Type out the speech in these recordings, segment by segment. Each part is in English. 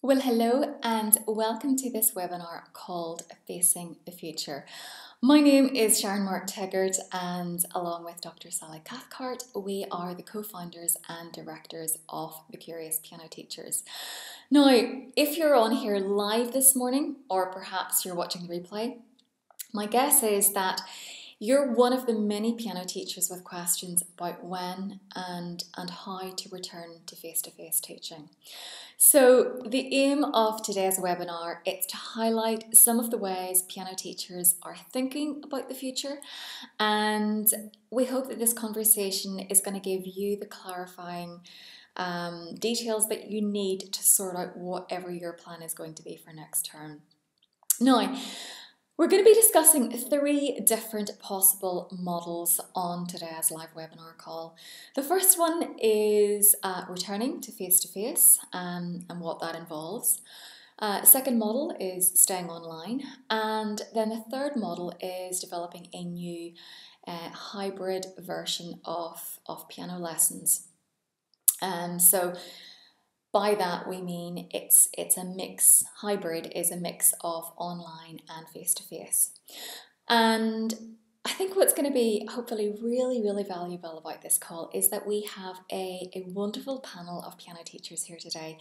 Well, hello and welcome to this webinar called Facing the Future. My name is Sharon Mark Teggart, and along with Dr. Sally Cathcart, we are the co founders and directors of the Curious Piano Teachers. Now, if you're on here live this morning, or perhaps you're watching the replay, my guess is that you're one of the many piano teachers with questions about when and, and how to return to face to face teaching. So the aim of today's webinar is to highlight some of the ways piano teachers are thinking about the future and we hope that this conversation is going to give you the clarifying um, details that you need to sort out whatever your plan is going to be for next term. Now, we're going to be discussing three different possible models on today's live webinar call. The first one is uh, returning to face to face and what that involves. Uh, second model is staying online, and then the third model is developing a new uh, hybrid version of, of piano lessons. And so by that we mean it's it's a mix hybrid is a mix of online and face to face and I think what's going to be hopefully really, really valuable about this call is that we have a, a wonderful panel of piano teachers here today,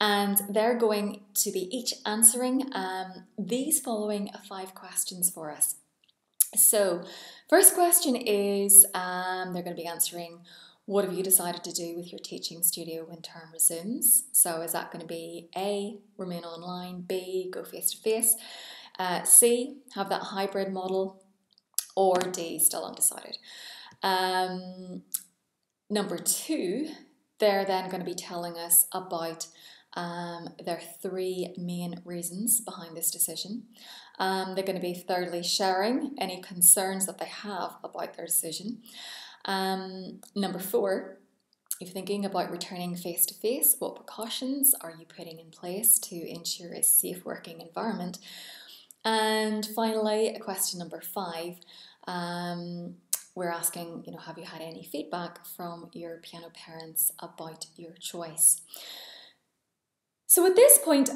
and they're going to be each answering um, these following five questions for us. So, first question is um, they're going to be answering what have you decided to do with your teaching studio when term resumes? So, is that going to be A, remain online, B, go face to face, C, have that hybrid model, or D, still undecided? Um, number two, they're then going to be telling us about um, their three main reasons behind this decision. Um, they're going to be thirdly sharing any concerns that they have about their decision. Um, number four, if thinking about returning face to face, what precautions are you putting in place to ensure a safe working environment? And finally, a question number five, um, we're asking, you know, have you had any feedback from your piano parents about your choice? So at this point,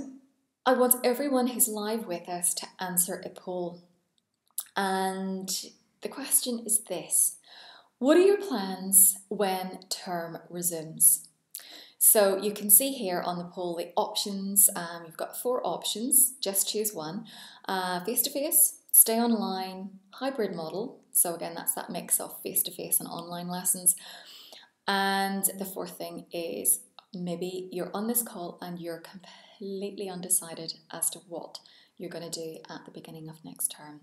I want everyone who's live with us to answer a poll. And the question is this what are your plans when term resumes? So you can see here on the poll the options. Um, you've got four options, just choose one. Face to face, stay online, hybrid model. So again, that's that mix of face to face and online lessons. And the fourth thing is maybe you're on this call and you're completely undecided as to what you're going to do at the beginning of next term.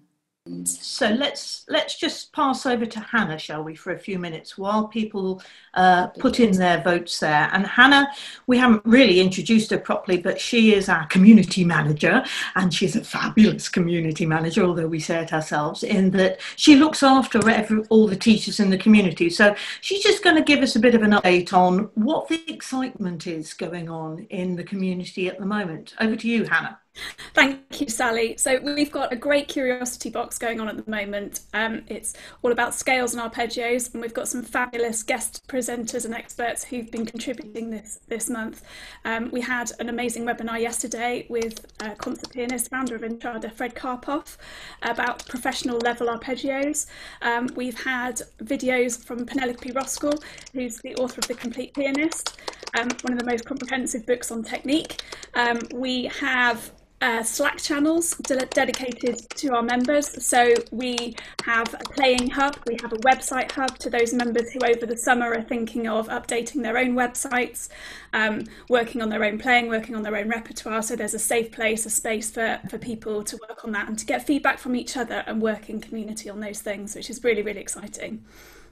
So let's let's just pass over to Hannah, shall we, for a few minutes while people uh, put in their votes there. And Hannah, we haven't really introduced her properly, but she is our community manager, and she's a fabulous community manager, although we say it ourselves, in that she looks after every, all the teachers in the community. So she's just going to give us a bit of an update on what the excitement is going on in the community at the moment. Over to you, Hannah. Thank you, Sally. So we've got a great curiosity box going on at the moment. Um, it's all about scales and arpeggios, and we've got some fabulous guest presenters and experts who've been contributing this this month. Um, we had an amazing webinar yesterday with uh, concert pianist, founder of Entrada, Fred Karpoff, about professional level arpeggios. Um, we've had videos from Penelope Roskell, who's the author of The Complete Pianist, um, one of the most comprehensive books on technique. Um, we have uh, Slack channels de- dedicated to our members. So we have a playing hub, we have a website hub to those members who over the summer are thinking of updating their own websites, um, working on their own playing, working on their own repertoire. So there's a safe place, a space for, for people to work on that and to get feedback from each other and work in community on those things, which is really, really exciting.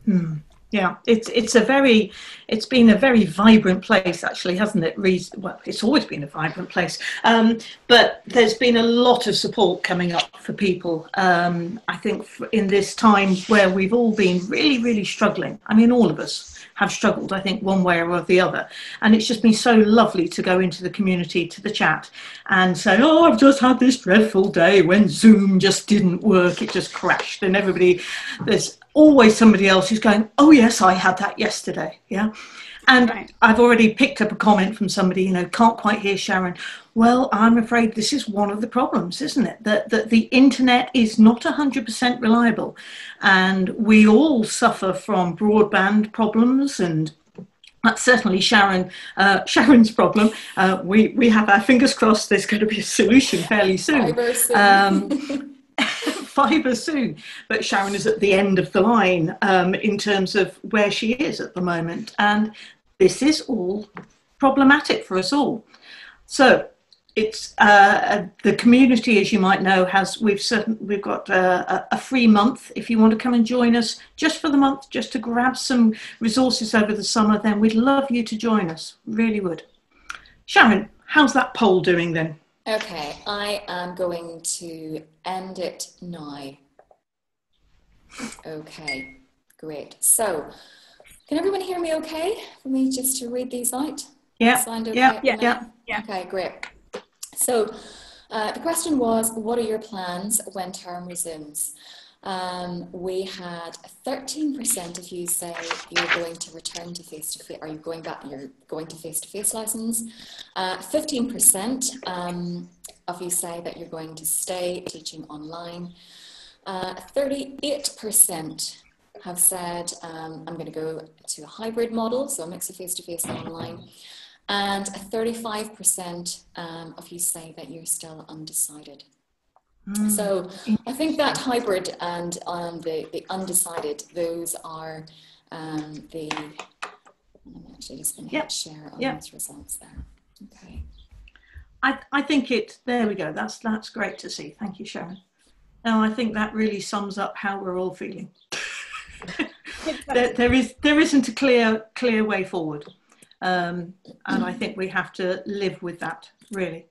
Hmm. Yeah, it's it's a very, it's been a very vibrant place actually, hasn't it? Well, it's always been a vibrant place, um, but there's been a lot of support coming up for people. Um, I think in this time where we've all been really, really struggling. I mean, all of us have struggled. I think one way or the other, and it's just been so lovely to go into the community, to the chat, and say, "Oh, I've just had this dreadful day when Zoom just didn't work. It just crashed, and everybody there's always somebody else who's going, oh, yes, I had that yesterday. Yeah. And right. I've already picked up a comment from somebody, you know, can't quite hear Sharon. Well, I'm afraid this is one of the problems, isn't it? That, that the internet is not 100% reliable. And we all suffer from broadband problems and that's certainly Sharon, uh, Sharon's problem. Uh, we, we have our fingers crossed there's going to be a solution fairly soon. Um, fibre soon. But Sharon is at the end of the line um, in terms of where she is at the moment. And this is all problematic for us all. So it's uh, the community, as you might know, has we've certain we've got uh, a, a, free month. If you want to come and join us just for the month, just to grab some resources over the summer, then we'd love you to join us. Really would. Sharon, how's that poll doing then? Okay, I am going to end it now. Okay, great. So, can everyone hear me? Okay, for me just to read these out. Yeah. Okay yeah. Yeah. Yeah. Okay, great. So uh, the question was, what are your plans when term resumes? Um, we had 13% of you say you're going to return to face to face, are you going back, you're going to face to face lessons. Uh, 15% um, of you say that you're going to stay teaching online. Uh, 38% have said um, I'm going to go to a hybrid model, so a mix of face to face and online. And 35% um, of you say that you're still undecided. Mm. So I think that hybrid and um, the, the undecided, those are um, the, I'm actually just going to yep. share on yep. those results there. Okay. I, I think it, there we go. That's, that's great to see. Thank you, Sharon. Now I think that really sums up how we're all feeling. there, there is there isn't a clear clear way forward. Um, and I think we have to live with that, really.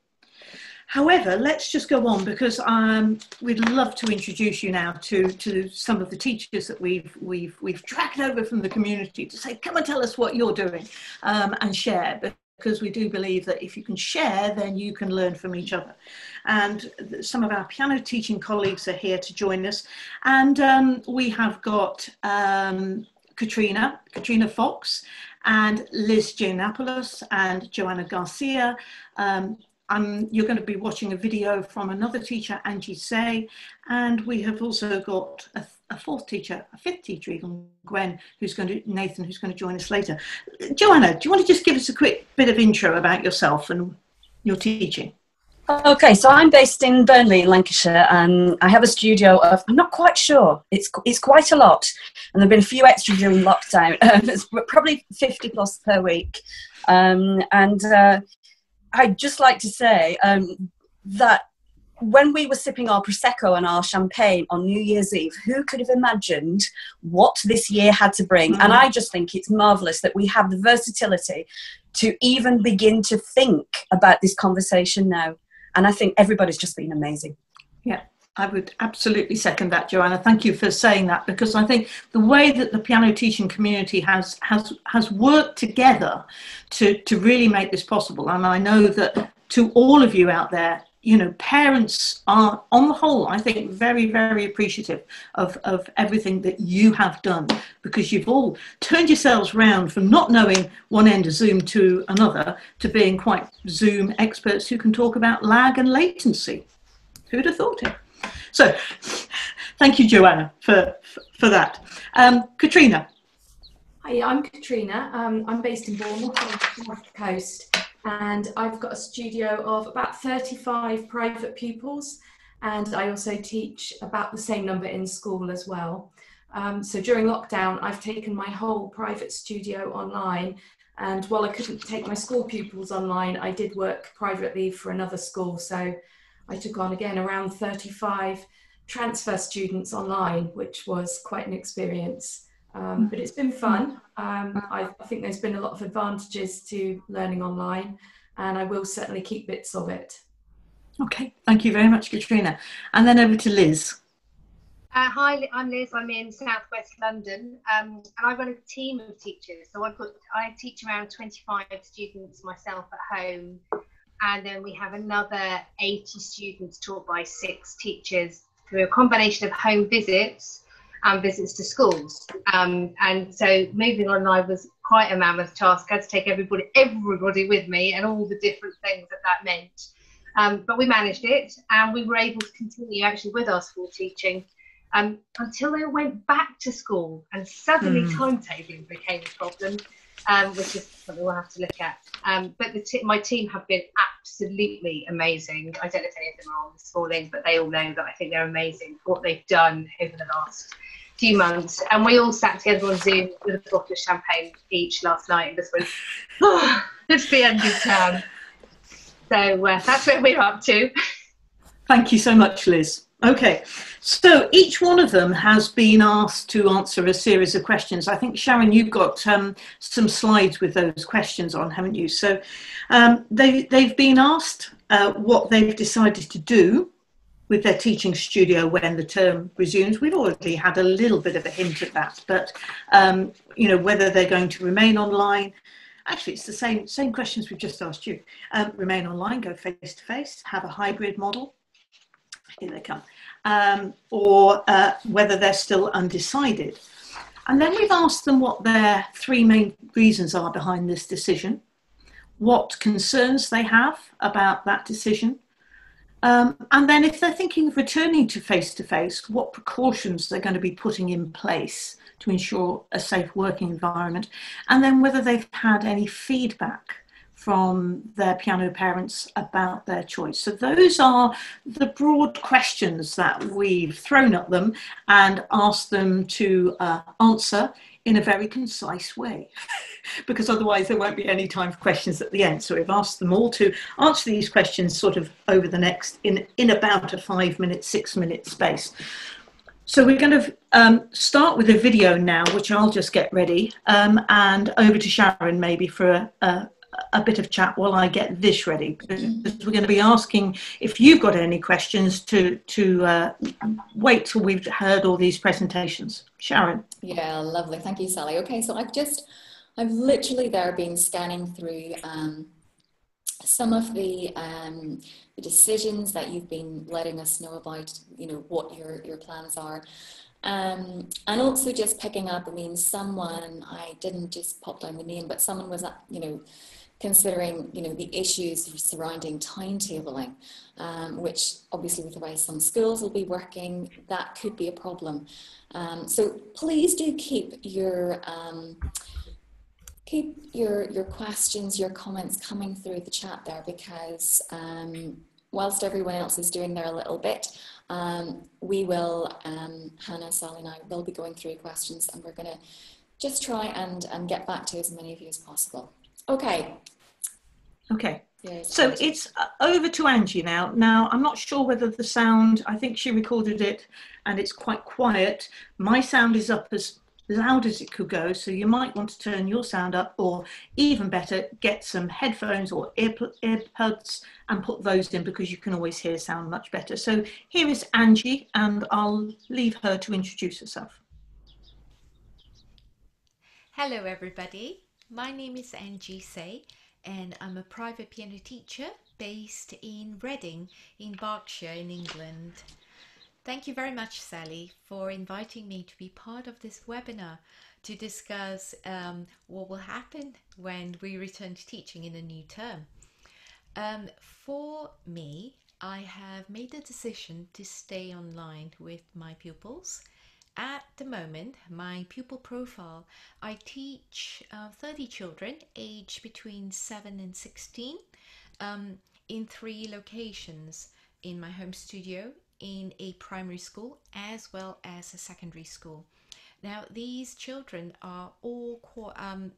However, let's just go on because um, we'd love to introduce you now to, to some of the teachers that we've, we've, we've dragged over from the community to say, come and tell us what you're doing um, and share because we do believe that if you can share, then you can learn from each other. And some of our piano teaching colleagues are here to join us. And um, we have got um, Katrina, Katrina Fox, and Liz Giannopoulos and Joanna Garcia. Um, you're going to be watching a video from another teacher, Angie Say, and we have also got a, a, fourth teacher, a fifth teacher even, Gwen, who's going to, Nathan, who's going to join us later. Joanna, do you want to just give us a quick bit of intro about yourself and your teaching? Okay, so I'm based in Burnley, in Lancashire, and I have a studio of, I'm not quite sure, it's, it's quite a lot, and there have been a few extra during lockdown, um, it's probably 50 plus per week. Um, and uh, I'd just like to say um, that when we were sipping our prosecco and our champagne on New Year's Eve, who could have imagined what this year had to bring? Mm. And I just think it's marvelous that we have the versatility to even begin to think about this conversation now. And I think everybody's just been amazing. Yeah. I would absolutely second that, Joanna. Thank you for saying that because I think the way that the piano teaching community has has has worked together to to really make this possible, and I know that to all of you out there, you know, parents are on the whole, I think, very very appreciative of of everything that you have done because you've all turned yourselves round from not knowing one end of Zoom to another to being quite Zoom experts who can talk about lag and latency. Who'd have thought it? So, thank you, Joanna, for for that. Um, Katrina. Hi, I'm Katrina. Um, I'm based in Bournemouth on the North Coast, and I've got a studio of about 35 private pupils, and I also teach about the same number in school as well. Um, so during lockdown, I've taken my whole private studio online. And while I couldn't take my school pupils online, I did work privately for another school. So I took on again around 35 transfer students online, which was quite an experience. Um, but it's been fun. Um, I, I, think there's been a lot of advantages to learning online, and I will certainly keep bits of it. Okay, thank you very much, Katrina. And then over to Liz. Uh, hi, I'm Liz. I'm in Southwest London, um, and I run a team of teachers. So I've got I teach around 25 students myself at home, and then we have another 80 students taught by six teachers through a combination of home visits and visits to schools. Um, and so moving online was quite a mammoth task. I had to take everybody, everybody with me, and all the different things that that meant. Um, but we managed it, and we were able to continue actually with our school teaching um, until they went back to school, and suddenly mm. timetabling became a problem, um, which is something we'll have to look at. Um, but t- my team have been absolutely amazing. I don't know if any of them are on this morning, but they all know that I think they're amazing for what they've done over the last few months. And we all sat together on Zoom with a bottle of champagne each last night and just went, oh, it's the end of town. So uh, that's what we're up to. Thank you so much, Liz. Okay, so each one of them has been asked to answer a series of questions. I think, Sharon, you've got um, some slides with those questions on, haven't you? So um, they, they've been asked uh, what they've decided to do with their teaching studio when the term resumes. We've already had a little bit of a hint at that, but um, you know whether they're going to remain online. Actually, it's the same same questions we've just asked you. Um, remain online, go face to face, have a hybrid model. Here they come, um, or uh, whether they're still undecided. And then we've asked them what their three main reasons are behind this decision, what concerns they have about that decision, um, and then, if they're thinking of returning to face to face, what precautions they're going to be putting in place to ensure a safe working environment, and then whether they've had any feedback from their piano parents about their choice. So, those are the broad questions that we've thrown at them and asked them to uh, answer in a very concise way, because otherwise there won't be any time for questions at the end. So we've asked them all to answer these questions sort of over the next, in, in about a five minute, six minute space. So we're going to um, start with a video now, which I'll just get ready, um, and over to Sharon maybe for a, a, a bit of chat while I get this ready. Because we're going to be asking if you've got any questions to to uh, wait till we've heard all these presentations. Sharon. Yeah, lovely. Thank you, Sally. Okay, so I've just I've literally there been scanning through um, some of the um, the decisions that you've been letting us know about. You know what your your plans are. Um, and also just picking up, I mean, someone, I didn't just pop down the name, but someone was, you know, considering you know the issues surrounding timetabling, um, which obviously with the way some schools will be working, that could be a problem. Um, so please do keep your um, keep your your questions, your comments coming through the chat there because um, whilst everyone else is doing their little bit, um, we will um, Hannah, Sally, and I will be going through questions, and we're going to just try and and get back to as many of you as possible. Okay. Okay. so it's uh, over to Angie now. Now, I'm not sure whether the sound, I think she recorded it and it's quite quiet. My sound is up as loud as it could go, so you might want to turn your sound up, or even better, get some headphones or earpods and put those in because you can always hear sound much better. So here is Angie, and I'll leave her to introduce herself. Hello, everybody. My name is Angie Say, and I'm a private piano teacher based in Reading in Berkshire in England. Thank you very much, Sally, for inviting me to be part of this webinar to discuss um, what will happen when we return to teaching in a new term. Um, for me, I have made the decision to stay online with my pupils at the moment, my pupil profile, I teach uh, 30 children aged between 7 and 16 um, in three locations in my home studio, in a primary school, as well as a secondary school. Now, these children are all um,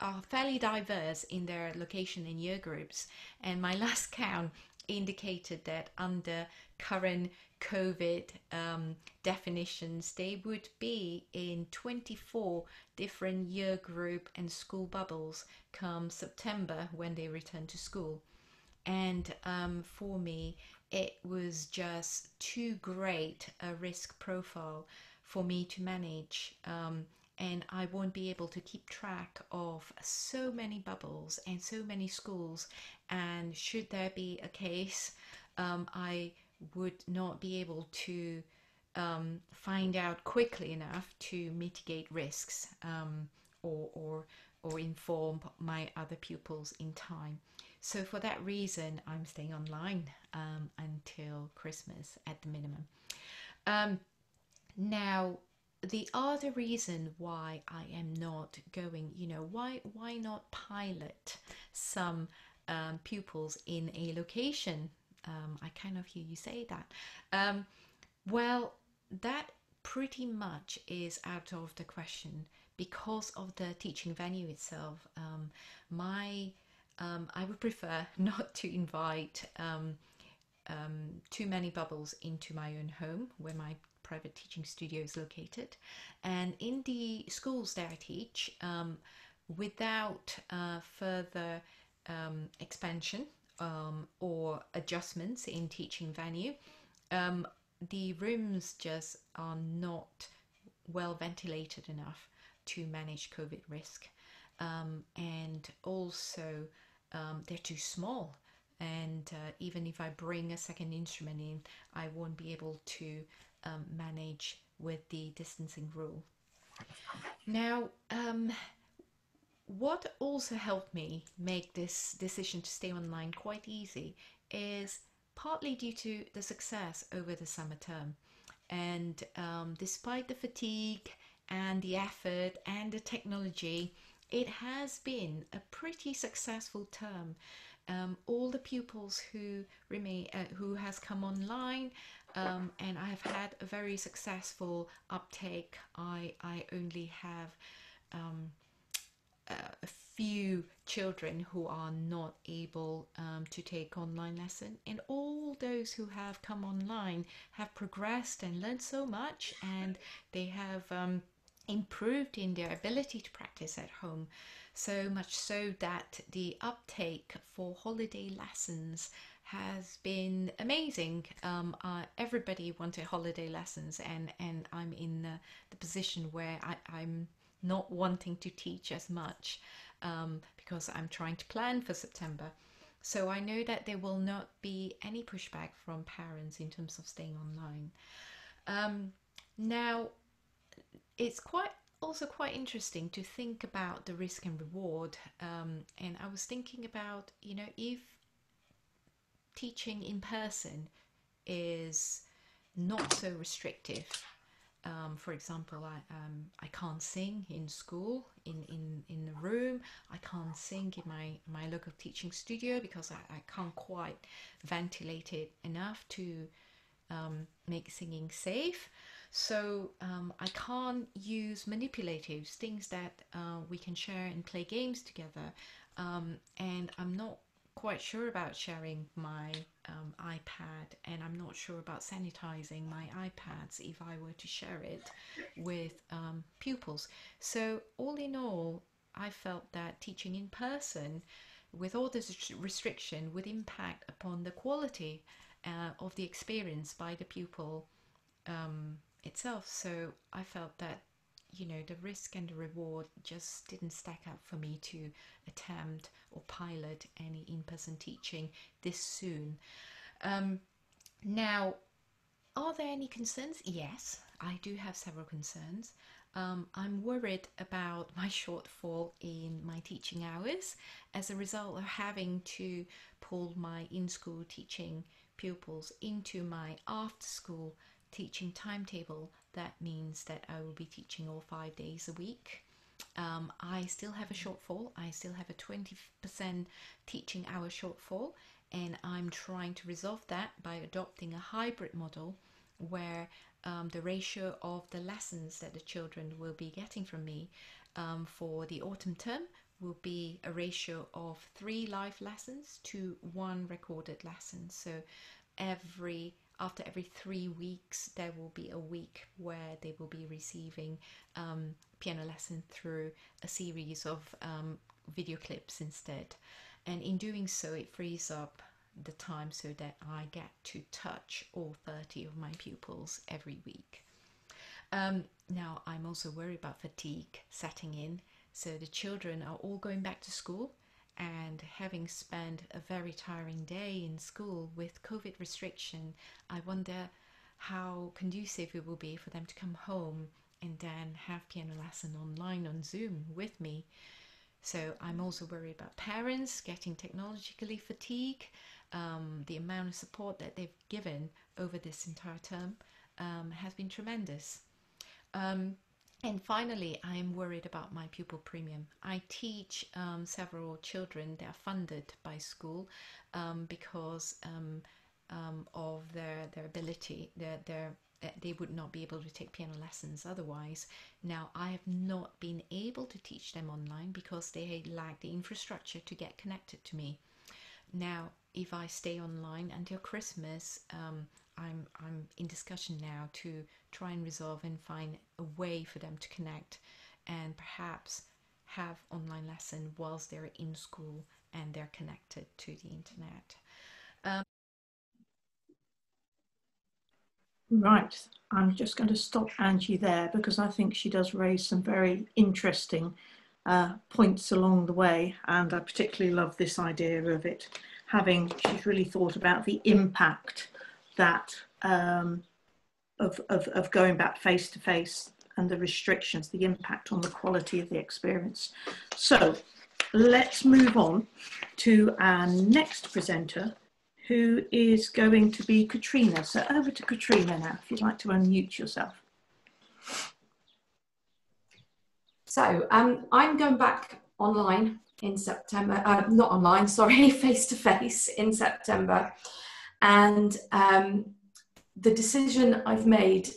are fairly diverse in their location and year groups, and my last count indicated that under current COVID um, definitions, they would be in 24 different year group and school bubbles come September when they return to school. And um, for me, it was just too great a risk profile for me to manage. Um, and I won't be able to keep track of so many bubbles and so many schools. And should there be a case, um, I would not be able to um, find out quickly enough to mitigate risks um, or, or, or inform my other pupils in time. So, for that reason, I'm staying online um, until Christmas at the minimum. Um, now, the other reason why I am not going, you know, why why not pilot some um, pupils in a location? Um, I kind of hear you say that. Um, well, that pretty much is out of the question because of the teaching venue itself. Um, my um, I would prefer not to invite um, um, too many bubbles into my own home where my private teaching studio is located. And in the schools that I teach, um, without uh, further um, expansion um, or adjustments in teaching venue, um, the rooms just are not well ventilated enough to manage COVID risk. Um, and also, they're too small. And uh, even if I bring a second instrument in, I won't be able to um, manage with the distancing rule. Now, um, what also helped me make this decision to stay online quite easy is partly due to the success over the summer term. And um, despite the fatigue and the effort and the technology, it has been a pretty successful term. Um, all the pupils who remain, uh, who has come online, um, and I have had a very successful uptake. I I only have um, a few children who are not able um, to take online lesson and all those who have come online have progressed and learned so much and they have um, improved in their ability to practice at home, so much so that the uptake for holiday lessons has been amazing. Um, uh, everybody wanted holiday lessons, and, and I'm in the, position where I, I'm not wanting to teach as much um, because I'm trying to plan for September. So I know that there will not be any pushback from parents in terms of staying online. Um, now, it's quite also quite interesting to think about the risk and reward. Um, and I was thinking about, you know, if teaching in person is not so restrictive. Um, for example, I, um, I can't sing in school, in, in, in the room. I can't sing in my, my local teaching studio because I, I can't quite ventilate it enough to um, make singing safe. So um, I can't use manipulatives, things that uh, we can share and play games together. Um, and I'm not quite sure about sharing my um, iPad, and I'm not sure about sanitizing my iPads if I were to share it with um, pupils. So, all in all, I felt that teaching in person with all this restriction would impact upon the quality uh, of the experience by the pupil um, itself. So I felt that, you know, the risk and the reward just didn't stack up for me to attempt or pilot any in person teaching this soon. Um, now, are there any concerns? Yes, I do have several concerns. Um, I'm worried about my shortfall in my teaching hours as a result of having to pull my in school teaching pupils into my after school teaching timetable, that means that I will be teaching all five days a week. Um, I still have a shortfall. I still have a 20% teaching hour shortfall, and I'm trying to resolve that by adopting a hybrid model where um, the ratio of the lessons that the children will be getting from me um, for the autumn term will be a ratio of three live lessons to one recorded lesson. So every after every three weeks, there will be a week where they will be receiving um, piano lesson through a series of um, video clips instead. And in doing so, it frees up the time so that I get to touch all 30 of my pupils every week. Um, now, I'm also worried about fatigue setting in. So the children are all going back to school and having spent a very tiring day in school with COVID restriction, I wonder how conducive it will be for them to come home and then have piano lesson online on Zoom with me. So I'm also worried about parents getting technologically fatigued. Um, the amount of support that they've given over this entire term um, has been tremendous. Um, and finally, I am worried about my pupil premium. I teach um, several children, they are funded by school um, because um, of their, their ability, their, their they would not be able to take piano lessons otherwise. Now, I have not been able to teach them online because they lack the infrastructure to get connected to me. Now, if I stay online until Christmas, um, I'm, I'm in discussion now to try and resolve and find a way for them to connect and perhaps have online lesson whilst they're in school and they're connected to the internet. Um, Right, I'm just going to stop Angie there because I think she does raise some very interesting uh, points along the way, and I particularly love this idea of it having. She's really thought about the impact that um, of, of of going back face to face and the restrictions, the impact on the quality of the experience. So let's move on to our next presenter, who is going to be Katrina. So over to Katrina now, if you'd like to unmute yourself. So um, I'm going back online in September, uh, not online, sorry, face to face in September. And um, the decision I've made,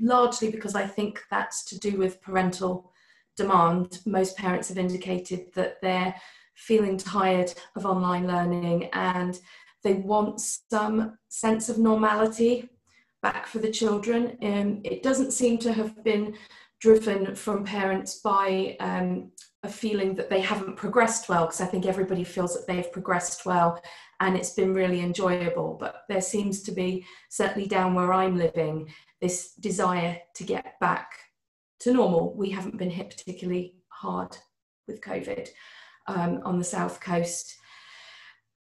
largely because I think that's to do with parental demand. Most parents have indicated that they're feeling tired of online learning and they want some sense of normality back for the children. Um, it doesn't seem to have been driven from parents by um, a feeling that they haven't progressed well, because I think everybody feels that they've progressed well and it's been really enjoyable. But there seems to be, certainly down where I'm living, this desire to get back to normal. We haven't been hit particularly hard with COVID um, on the south coast.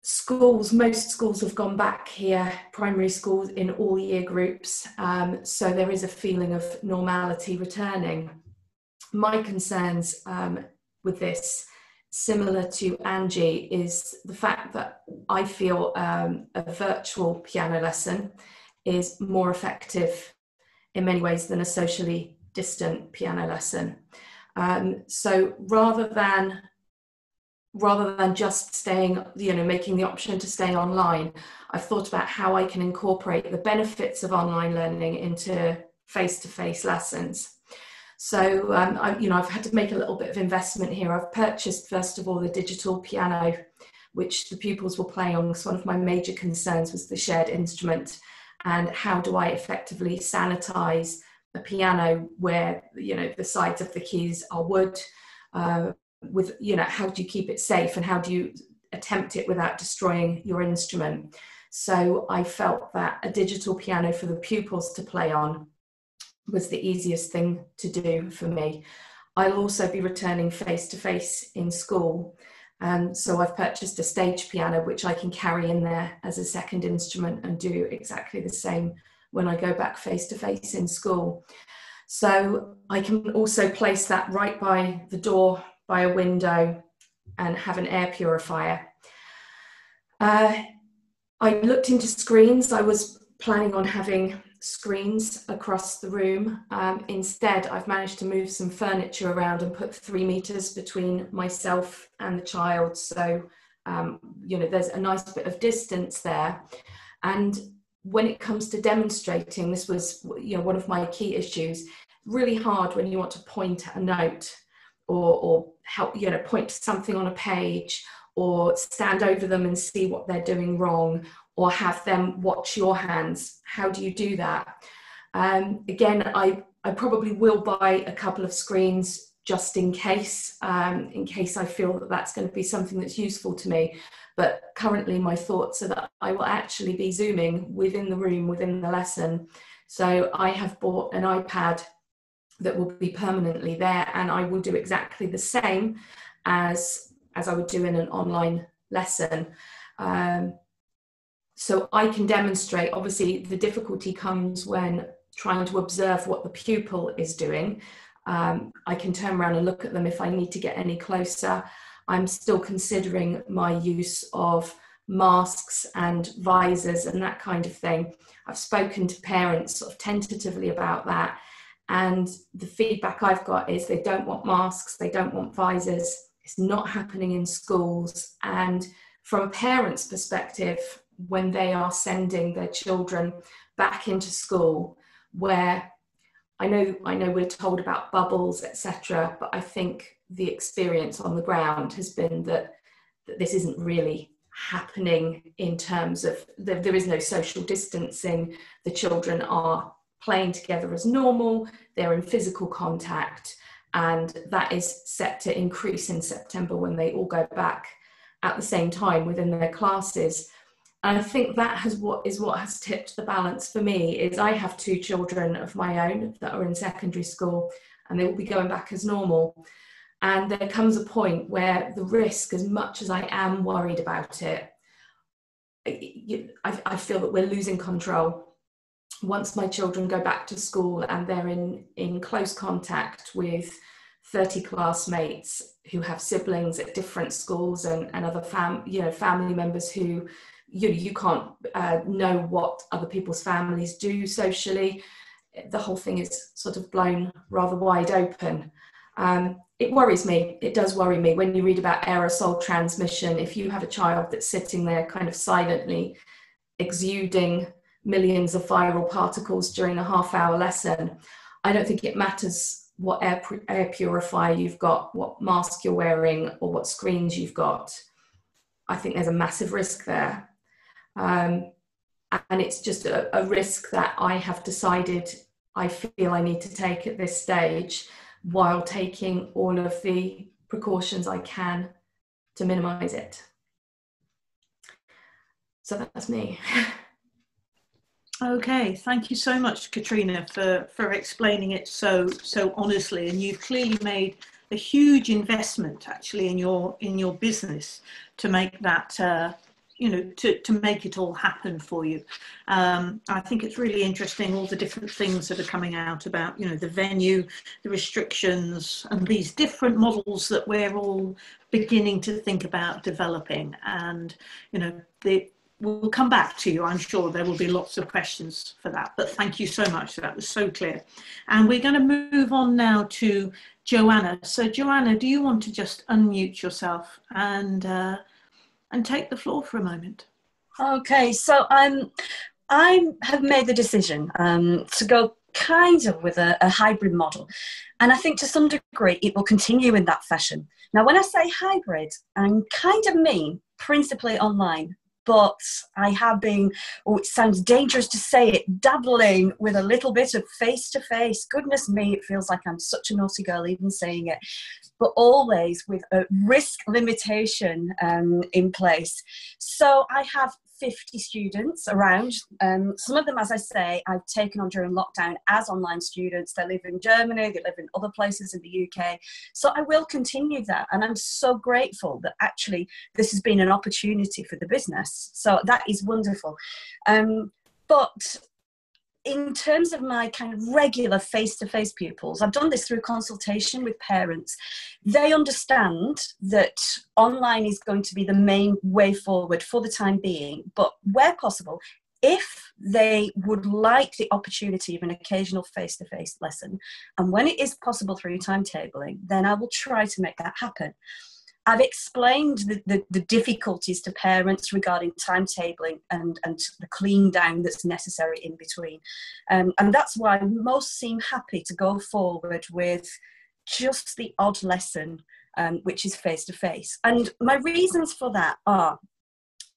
Schools, most schools have gone back here, primary schools in all year groups, um, so there is a feeling of normality returning. My concerns um, with this, similar to Angie, is the fact that I feel um, a virtual piano lesson is more effective in many ways than a socially distant piano lesson. Um, so rather than rather than just staying, you know, making the option to stay online, I've thought about how I can incorporate the benefits of online learning into face-to-face lessons. So, um, I, you know, I've had to make a little bit of investment here. I've purchased, first of all, the digital piano, which the pupils will play on. So one of my major concerns was the shared instrument and how do I effectively sanitize a piano where, you know, the sides of the keys are wood, uh, with you know how do you keep it safe and how do you attempt it without destroying your instrument so i felt that a digital piano for the pupils to play on was the easiest thing to do for me i'll also be returning face to face in school and so i've purchased a stage piano which i can carry in there as a second instrument and do exactly the same when i go back face to face in school so i can also place that right by the door by a window and have an air purifier. Uh, I looked into screens. I was planning on having screens across the room. Um, instead, I've managed to move some furniture around and put three meters between myself and the child. So, um, you know, there's a nice bit of distance there. And when it comes to demonstrating, this was, you know, one of my key issues. Really hard when you want to point a note or, or help you know point to something on a page or stand over them and see what they're doing wrong or have them watch your hands. How do you do that? Um, again i i probably will buy a couple of screens just in case um, in case i feel that that's going to be something that's useful to me. But currently my thoughts are that i will actually be zooming within the room within the lesson. So i have bought an ipad that will be permanently there and I will do exactly the same as as I would do in an online lesson. Um, so I can demonstrate. Obviously, the difficulty comes when trying to observe what the pupil is doing. Um, I can turn around and look at them if I need to get any closer. I'm still considering my use of masks and visors and that kind of thing. I've spoken to parents sort of tentatively about that. And the feedback I've got is they don't want masks, they don't want visors. It's not happening in schools. And from a parent's perspective, when they are sending their children back into school, where I know I know we're told about bubbles, etc., but I think the experience on the ground has been that, that this isn't really happening in terms of the, there is no social distancing. The children are playing together as normal, they're in physical contact, and that is set to increase in September when they all go back at the same time within their classes. And I think that has what is what has tipped the balance for me is I have two children of my own that are in secondary school and they will be going back as normal. And there comes a point where the risk, as much as I am worried about it, I, I feel that we're losing control. Once my children go back to school and they're in, in close contact with 30 classmates who have siblings at different schools and, and other fam, you know, family members who you you can't uh, know what other people's families do socially. The whole thing is sort of blown rather wide open. Um, it worries me. It does worry me when you read about aerosol transmission. If you have a child that's sitting there kind of silently exuding millions of viral particles during a half hour lesson, I don't think it matters what air, air purifier you've got, what mask you're wearing, or what screens you've got. I think there's a massive risk there. Um, and it's just a, a risk that I have decided I feel I need to take at this stage while taking all of the precautions I can to minimize it. So that's me. Okay, thank you so much, Katrina, for, for explaining it so so honestly. And you've clearly made a huge investment actually in your in your business to make that uh, you know to, to make it all happen for you. Um, i think it's really interesting all the different things that are coming out about you know the venue the restrictions and these different models that we're all beginning to think about developing. And you know the we'll come back to you i'm sure there will be lots of questions for that. But thank you so much that was so clear. And we're going to move on now to joanna. So joanna do you want to just unmute yourself and uh, and take the floor for a moment. Okay, so I'm, I have made the decision um, to go kind of with a, a hybrid model. And I think to some degree it will continue in that fashion. Now, when I say hybrid, I'm kind of mean principally online but I have been, oh, it sounds dangerous to say it, dabbling with a little bit of face to face. Goodness me, it feels like I'm such a naughty girl even saying it, but always with a risk limitation um, in place. So I have 50 students around. Um, some of them, as I say, I've taken on during lockdown as online students. They live in Germany, they live in other places in the UK. So I will continue that. And I'm so grateful that actually this has been an opportunity for the business. So that is wonderful. Um, but in terms of my kind of regular face to face pupils, I've done this through consultation with parents. They understand that online is going to be the main way forward for the time being, but where possible, if they would like the opportunity of an occasional face to face lesson, and when it is possible through timetabling, then I will try to make that happen. I've explained the, the, the, difficulties to parents regarding timetabling and, and the clean down that's necessary in between. Um, and that's why most seem happy to go forward with just the odd lesson, um, which is face to face. And my reasons for that are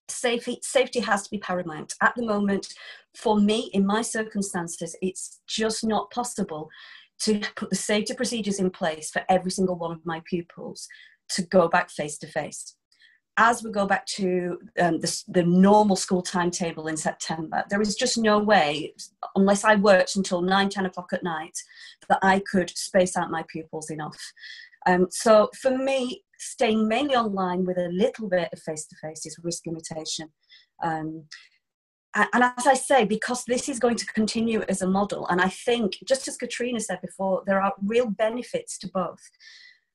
safety, safety has to be paramount. At the moment, for me, in my circumstances, it's just not possible to put the safety procedures in place for every single one of my pupils to go back face to face. As we go back to um, the, the normal school timetable in September, there is just no way, unless I worked until 9, 10 o'clock at night, that I could space out my pupils enough. Um, so for me, staying mainly online with a little bit of face to face is risk limitation. Um, and as I say, because this is going to continue as a model, and I think, just as Katrina said before, there are real benefits to both.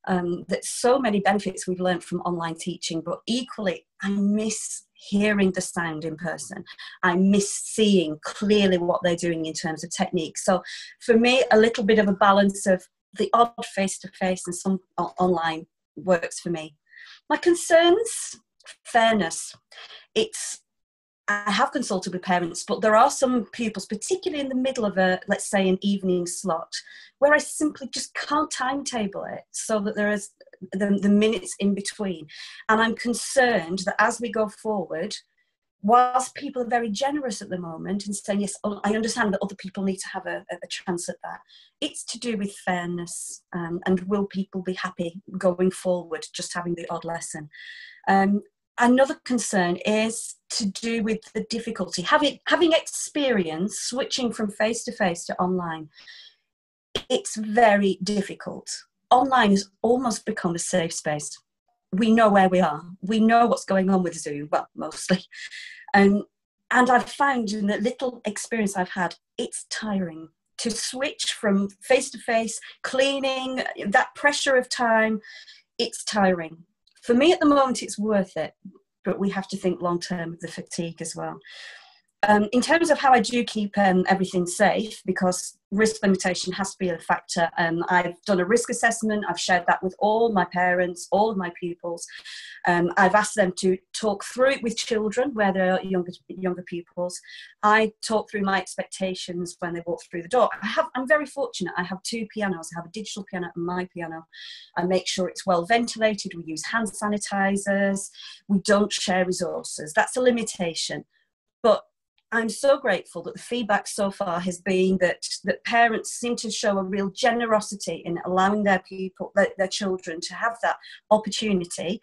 Um, that so many benefits we've learned from online teaching, but equally, I miss hearing the sound in person. I miss seeing clearly what they're doing in terms of technique. So, for me, a little bit of a balance of the odd face to face and some online works for me. My concerns fairness. It's I have consulted with parents, but there are some pupils, particularly in the middle of a, let's say, an evening slot, where I simply just can't timetable it so that there is the, the minutes in between. And I'm concerned that as we go forward, whilst people are very generous at the moment and saying, yes, oh, I understand that other people need to have a, a chance at that, it's to do with fairness um, and will people be happy going forward, just having the odd lesson. Um, another concern is to do with the difficulty. Having having experience switching from face to face to online it's very difficult. Online has almost become a safe space. We know where we are. We know what's going on with zoom well mostly. And and i've found in the little experience i've had it's tiring to switch from face to face cleaning that pressure of time it's tiring for me at the moment it's worth it but we have to think long term of the fatigue as well. Um, in terms of how I do keep um, everything safe, because risk limitation has to be a factor, um, I've done a risk assessment. I've shared that with all my parents, all of my pupils. Um, I've asked them to talk through it with children where they're younger younger pupils. I talk through my expectations when they walk through the door. I have, I'm very fortunate. I have two pianos. I have a digital piano and my piano. I make sure it's well ventilated. We use hand sanitizers. We don't share resources. That's a limitation. But I'm so grateful that the feedback so far has been that, that parents seem to show a real generosity in allowing their people, their, their children to have that opportunity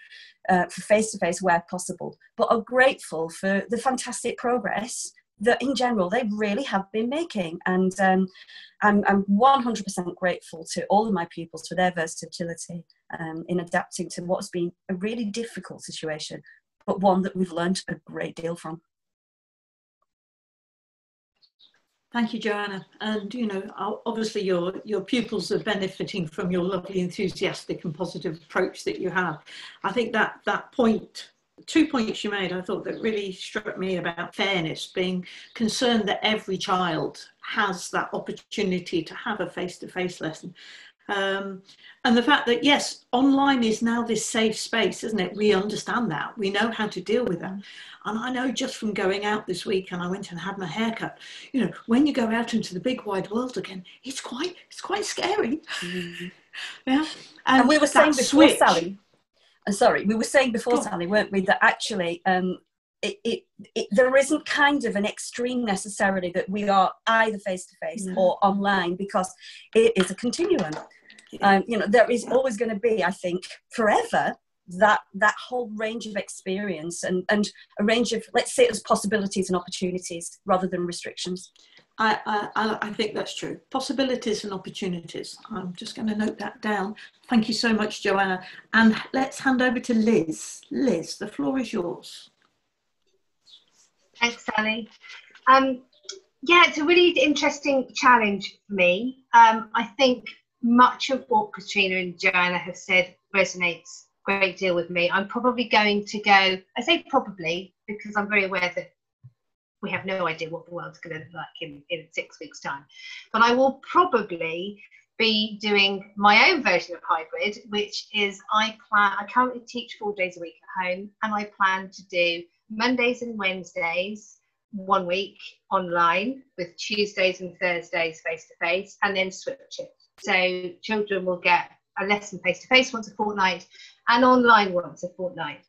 uh, for face to face where possible, but are grateful for the fantastic progress that in general they really have been making. And um, I'm, I'm 100% grateful to all of my pupils for their versatility um, in adapting to what's been a really difficult situation, but one that we've learned a great deal from. Thank you, Joanna. And you know, obviously your your pupils are benefiting from your lovely, enthusiastic and positive approach that you have. I think that that point, two points you made, I thought that really struck me about fairness, being concerned that every child has that opportunity to have a face-to-face lesson. Um, and the fact that yes, online is now this safe space, isn't it? We understand that. We know how to deal with that. And I know just from going out this week and I went and had my hair cut, you know, when you go out into the big wide world again, it's quite it's quite scary. Mm-hmm. yeah. And, and, we were saying before switch, Sally. Uh, sorry, we were saying before Sally, weren't we, that actually um, it, it, it, there isn't kind of an extreme necessarily that we are either face to face or online because it is a continuum. Um, you know, there is always going to be, I think, forever that that whole range of experience and and a range of let's say it as possibilities and opportunities rather than restrictions I, I, I think that's true. Possibilities and opportunities. I'm just going to note that down. Thank you so much, Joanna. And let's hand over to Liz. Liz, the floor is yours. Thanks, Sally. Um, yeah, it's a really interesting challenge for me. Um, I think much of what Katrina and Joanna have said resonates a great deal with me. I'm probably going to go, I say probably because I'm very aware that we have no idea what the world's going to look like in, in six weeks' time. But I will probably be doing my own version of hybrid, which is I plan, I currently teach four days a week at home, and I plan to do Mondays and Wednesdays one week online with Tuesdays and Thursdays face to face, and then switch it. So children will get a lesson face to face once a fortnight and online once a fortnight.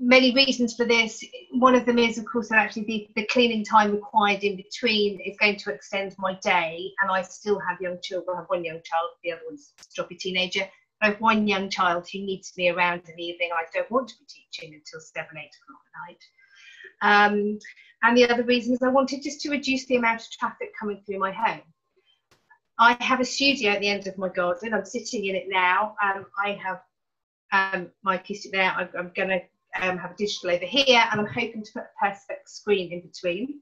Many reasons for this. One of them is, of course, that actually the, the cleaning time required in between is going to extend my day, and I still have young children. I have one young child, the other one's a stroppy teenager. I have one young child who needs me around in the evening. I don't want to be teaching until seven, eight o'clock at night. Um, and the other reason is I wanted just to reduce the amount of traffic coming through my home. I have a studio at the end of my garden. I'm sitting in it now. Um, I have um, my acoustic there. I'm, I'm going to um, have a digital over here, and I'm hoping to put a perspex screen in between.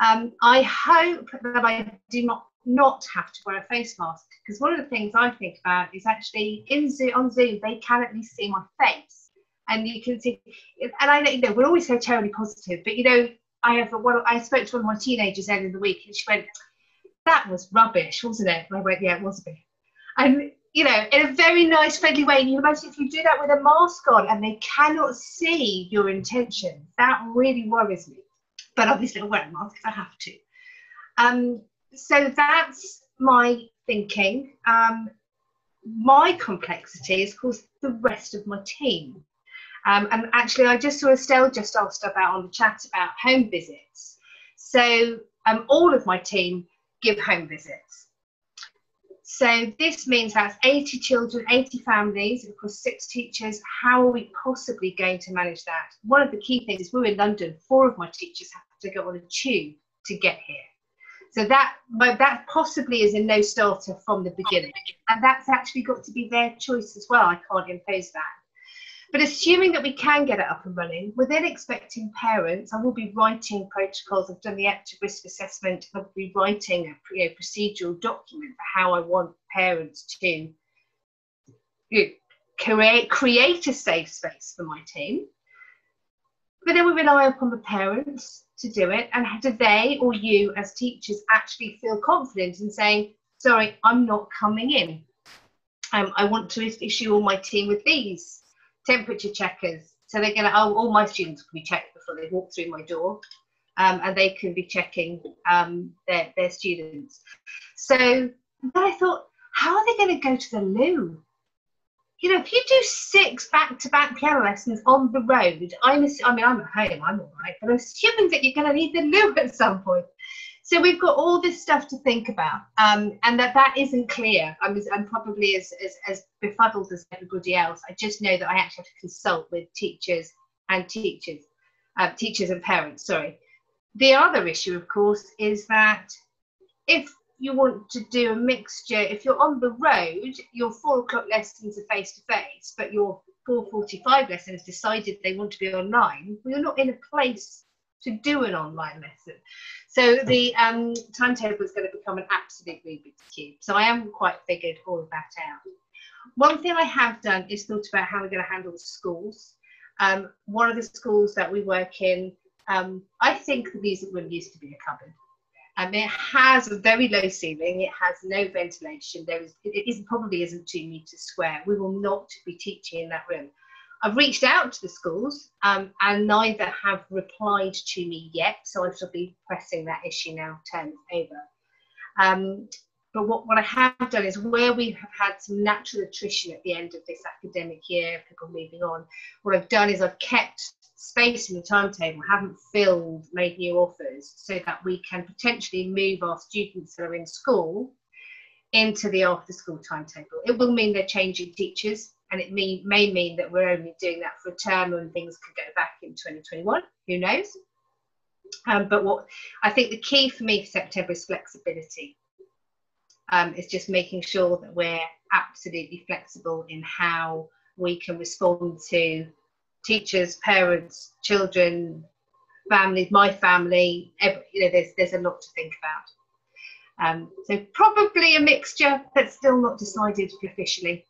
Um, I hope that I do not not have to wear a face mask. Because one of the things I think about is actually in Zoom, on Zoom they can at least see my face. And you can see and I know you know we're always so terribly positive but you know I have well I spoke to one of my teenagers earlier in the week and she went that was rubbish wasn't it? And I went yeah it was a bit. And you know in a very nice friendly way. And you imagine if you do that with a mask on and they cannot see your intention that really worries me. But obviously I'll wear a mask if I have to. Um, so that's my thinking. Um, my complexity is, of course, the rest of my team. Um, and actually, I just saw Estelle just asked about on the chat about home visits. So um, all of my team give home visits. So this means that's 80 children, 80 families, of course, six teachers. How are we possibly going to manage that? One of the key things is we're in London. Four of my teachers have to go on a tube to get here. So that that possibly is a no starter from the beginning, and that's actually got to be their choice as well. I can't impose that. But assuming that we can get it up and running, we're then expecting parents. I will be writing protocols. I've done the active risk assessment. I'll be writing a you know, procedural document for how I want parents to you know, create create a safe space for my team. But then we rely upon the parents to do it? And do they or you as teachers actually feel confident in saying, sorry, I'm not coming in? Um, I want to issue all my team with these temperature checkers. So they're going to, oh, all my students can be checked before they walk through my door. Um, and they can be checking um, their, their students. So then I thought, how are they going to go to the loo? You know, if you do six back-to-back piano lessons on the road, I'm, I mean, I'm at home, I'm all right, but I'm assuming that you're going to need the loo at some point. So we've got all this stuff to think about, um, and that that isn't clear. I'm, I'm probably as, as, as befuddled as everybody else. I just know that I actually have to consult with teachers and teachers, uh, teachers and parents. Sorry. The other issue, of course, is that if you want to do a mixture, if you're on the road, your four o'clock lessons are face to face, but your 4:45 lessons decided they want to be online, well, you're not in a place to do an online lesson. So the um, timetable is going to become an absolute Rubik's cube. So I haven't quite figured all of that out. One thing I have done is thought about how we're going to handle the schools. Um, one of the schools that we work in, um, I think the music room used to be a cupboard. Um, it has a very low ceiling. It has no ventilation. There is, it is, probably isn't two meters square. We will not be teaching in that room. I've reached out to the schools um, and neither have replied to me yet. So I shall be pressing that issue now, turn over. Um, but what, what I have done is where we have had some natural attrition at the end of this academic year, people moving on, what I've done is I've kept space in the timetable, haven't filled, made new offers so that we can potentially move our students that are in school into the after school timetable. It will mean they're changing teachers and it may, may mean that we're only doing that for a term and things could go back in 2021, who knows? Um, but what I think the key for me for September is flexibility. Um, it's just making sure that we're absolutely flexible in how we can respond to teachers, parents, children, families, my family, every, you know, there's, there's a lot to think about. Um, so probably a mixture, but still not decided officially.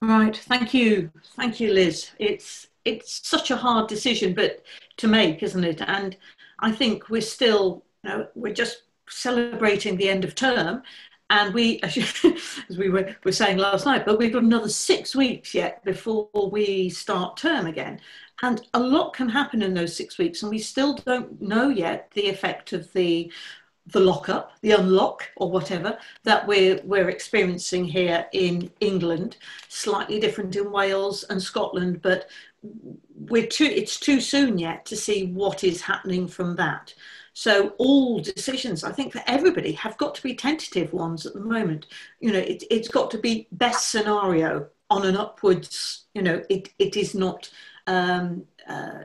Right, thank you, thank you, Liz. It's it's such a hard decision, but to make, isn't it? And I think we're still, you know, we're just celebrating the end of term, and we, as, you, as we were, were saying last night, but we've got another six weeks yet before we start term again. And a lot can happen in those six weeks, and we still don't know yet the effect of the the lockup, the unlock, or whatever that we're we're experiencing here in England. Slightly different in Wales and Scotland, but we're too it's too soon yet to see what is happening from that. So all decisions, I think for everybody, have got to be tentative ones at the moment. You know, it, it's got to be best scenario on an upwards. You know, it, it is not um, uh,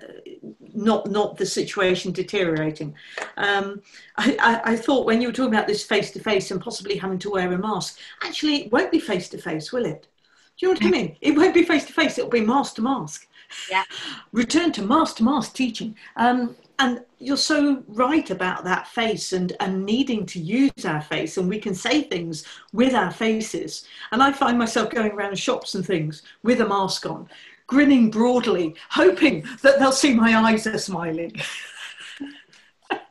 not not the situation deteriorating. Um, I, I, I, thought when you were talking about this face to face and possibly having to wear a mask, actually it won't be face to face, will it? Do you know what I mean? It won't be face to face, it'll be mask to mask. Yeah. Return to mask to mask teaching. Um, and you're so right about that face and, and needing to use our face, and we can say things with our faces. And I find myself going around shops and things with a mask on, grinning broadly, hoping that they'll see my eyes are smiling.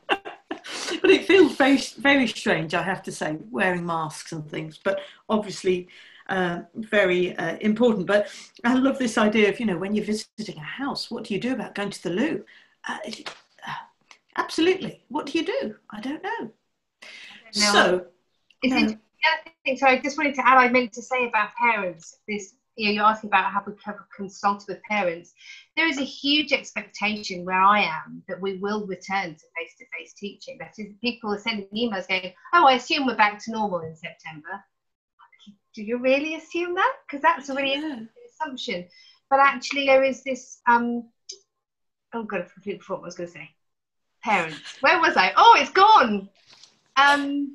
but it feels very, very strange, I have to say, wearing masks and things. But obviously, uh, very uh, important. But I love this idea of, you know, when you're visiting a house, what do you do about going to the loo? Uh, uh absolutely. What do you do? I don't know. No. So, is um, it, yeah, so I just wanted to add, I meant to say about parents, this you know, you're asking about how we consult with parents. There is a huge expectation where I am that we will return to face-to-face teaching. That is, people are sending emails going, "Oh, I assume we're back to normal in September." Do you really assume that? Because that's a really yeah. assumption. But actually, there is this. Um, oh God, I completely forgot what I was going to say. Parents. Where was I? Oh, it's gone. Um,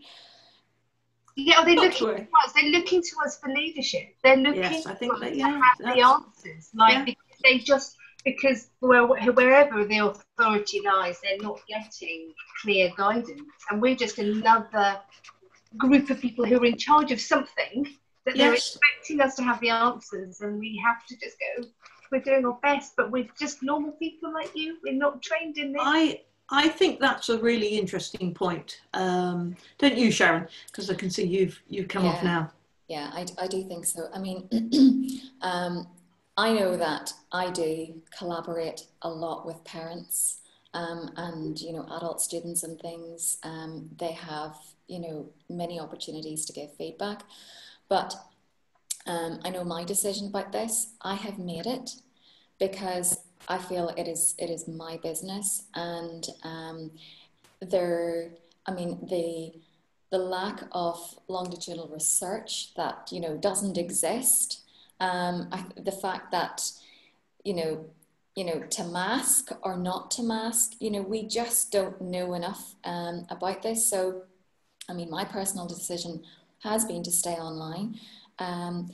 yeah, they're looking to us. They're looking to us for leadership. They're looking yes, I think that, yeah, to have the answers. Like yeah. because they just because wherever the authority lies, they're not getting clear guidance, and we're just another group of people who are in charge of something that yes. they're expecting us to have the answers, and we have to just go. We're doing our best, but we're just normal people like you. We're not trained in this. I I think that's a really interesting point, um, don't you, Sharon? Because I can see you've you've come yeah. off now. Yeah, I, I do think so. I mean, um, I know that I do collaborate a lot with parents um, and you know adult students and things. Um, they have you know many opportunities to give feedback, but um, I know my decision about this. I have made it because I feel it is it is my business, and um, there. I mean the the lack of longitudinal research that you know doesn't exist. Um, I, the fact that you know you know to mask or not to mask you know we just don't know enough um, about this so i mean my personal decision has been to stay online um,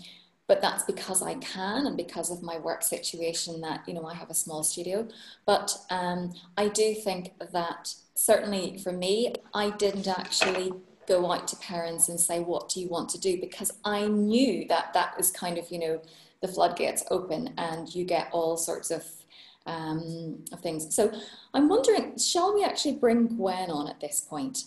but that's because I can and because of my work situation that, you know, I have a small studio. But um, I do think that certainly for me, I didn't actually go out to parents and say, what do you want to do? Because I knew that that was kind of, you know, the floodgates open and you get all sorts of um, of things. So I'm wondering, shall we actually bring Gwen on at this point?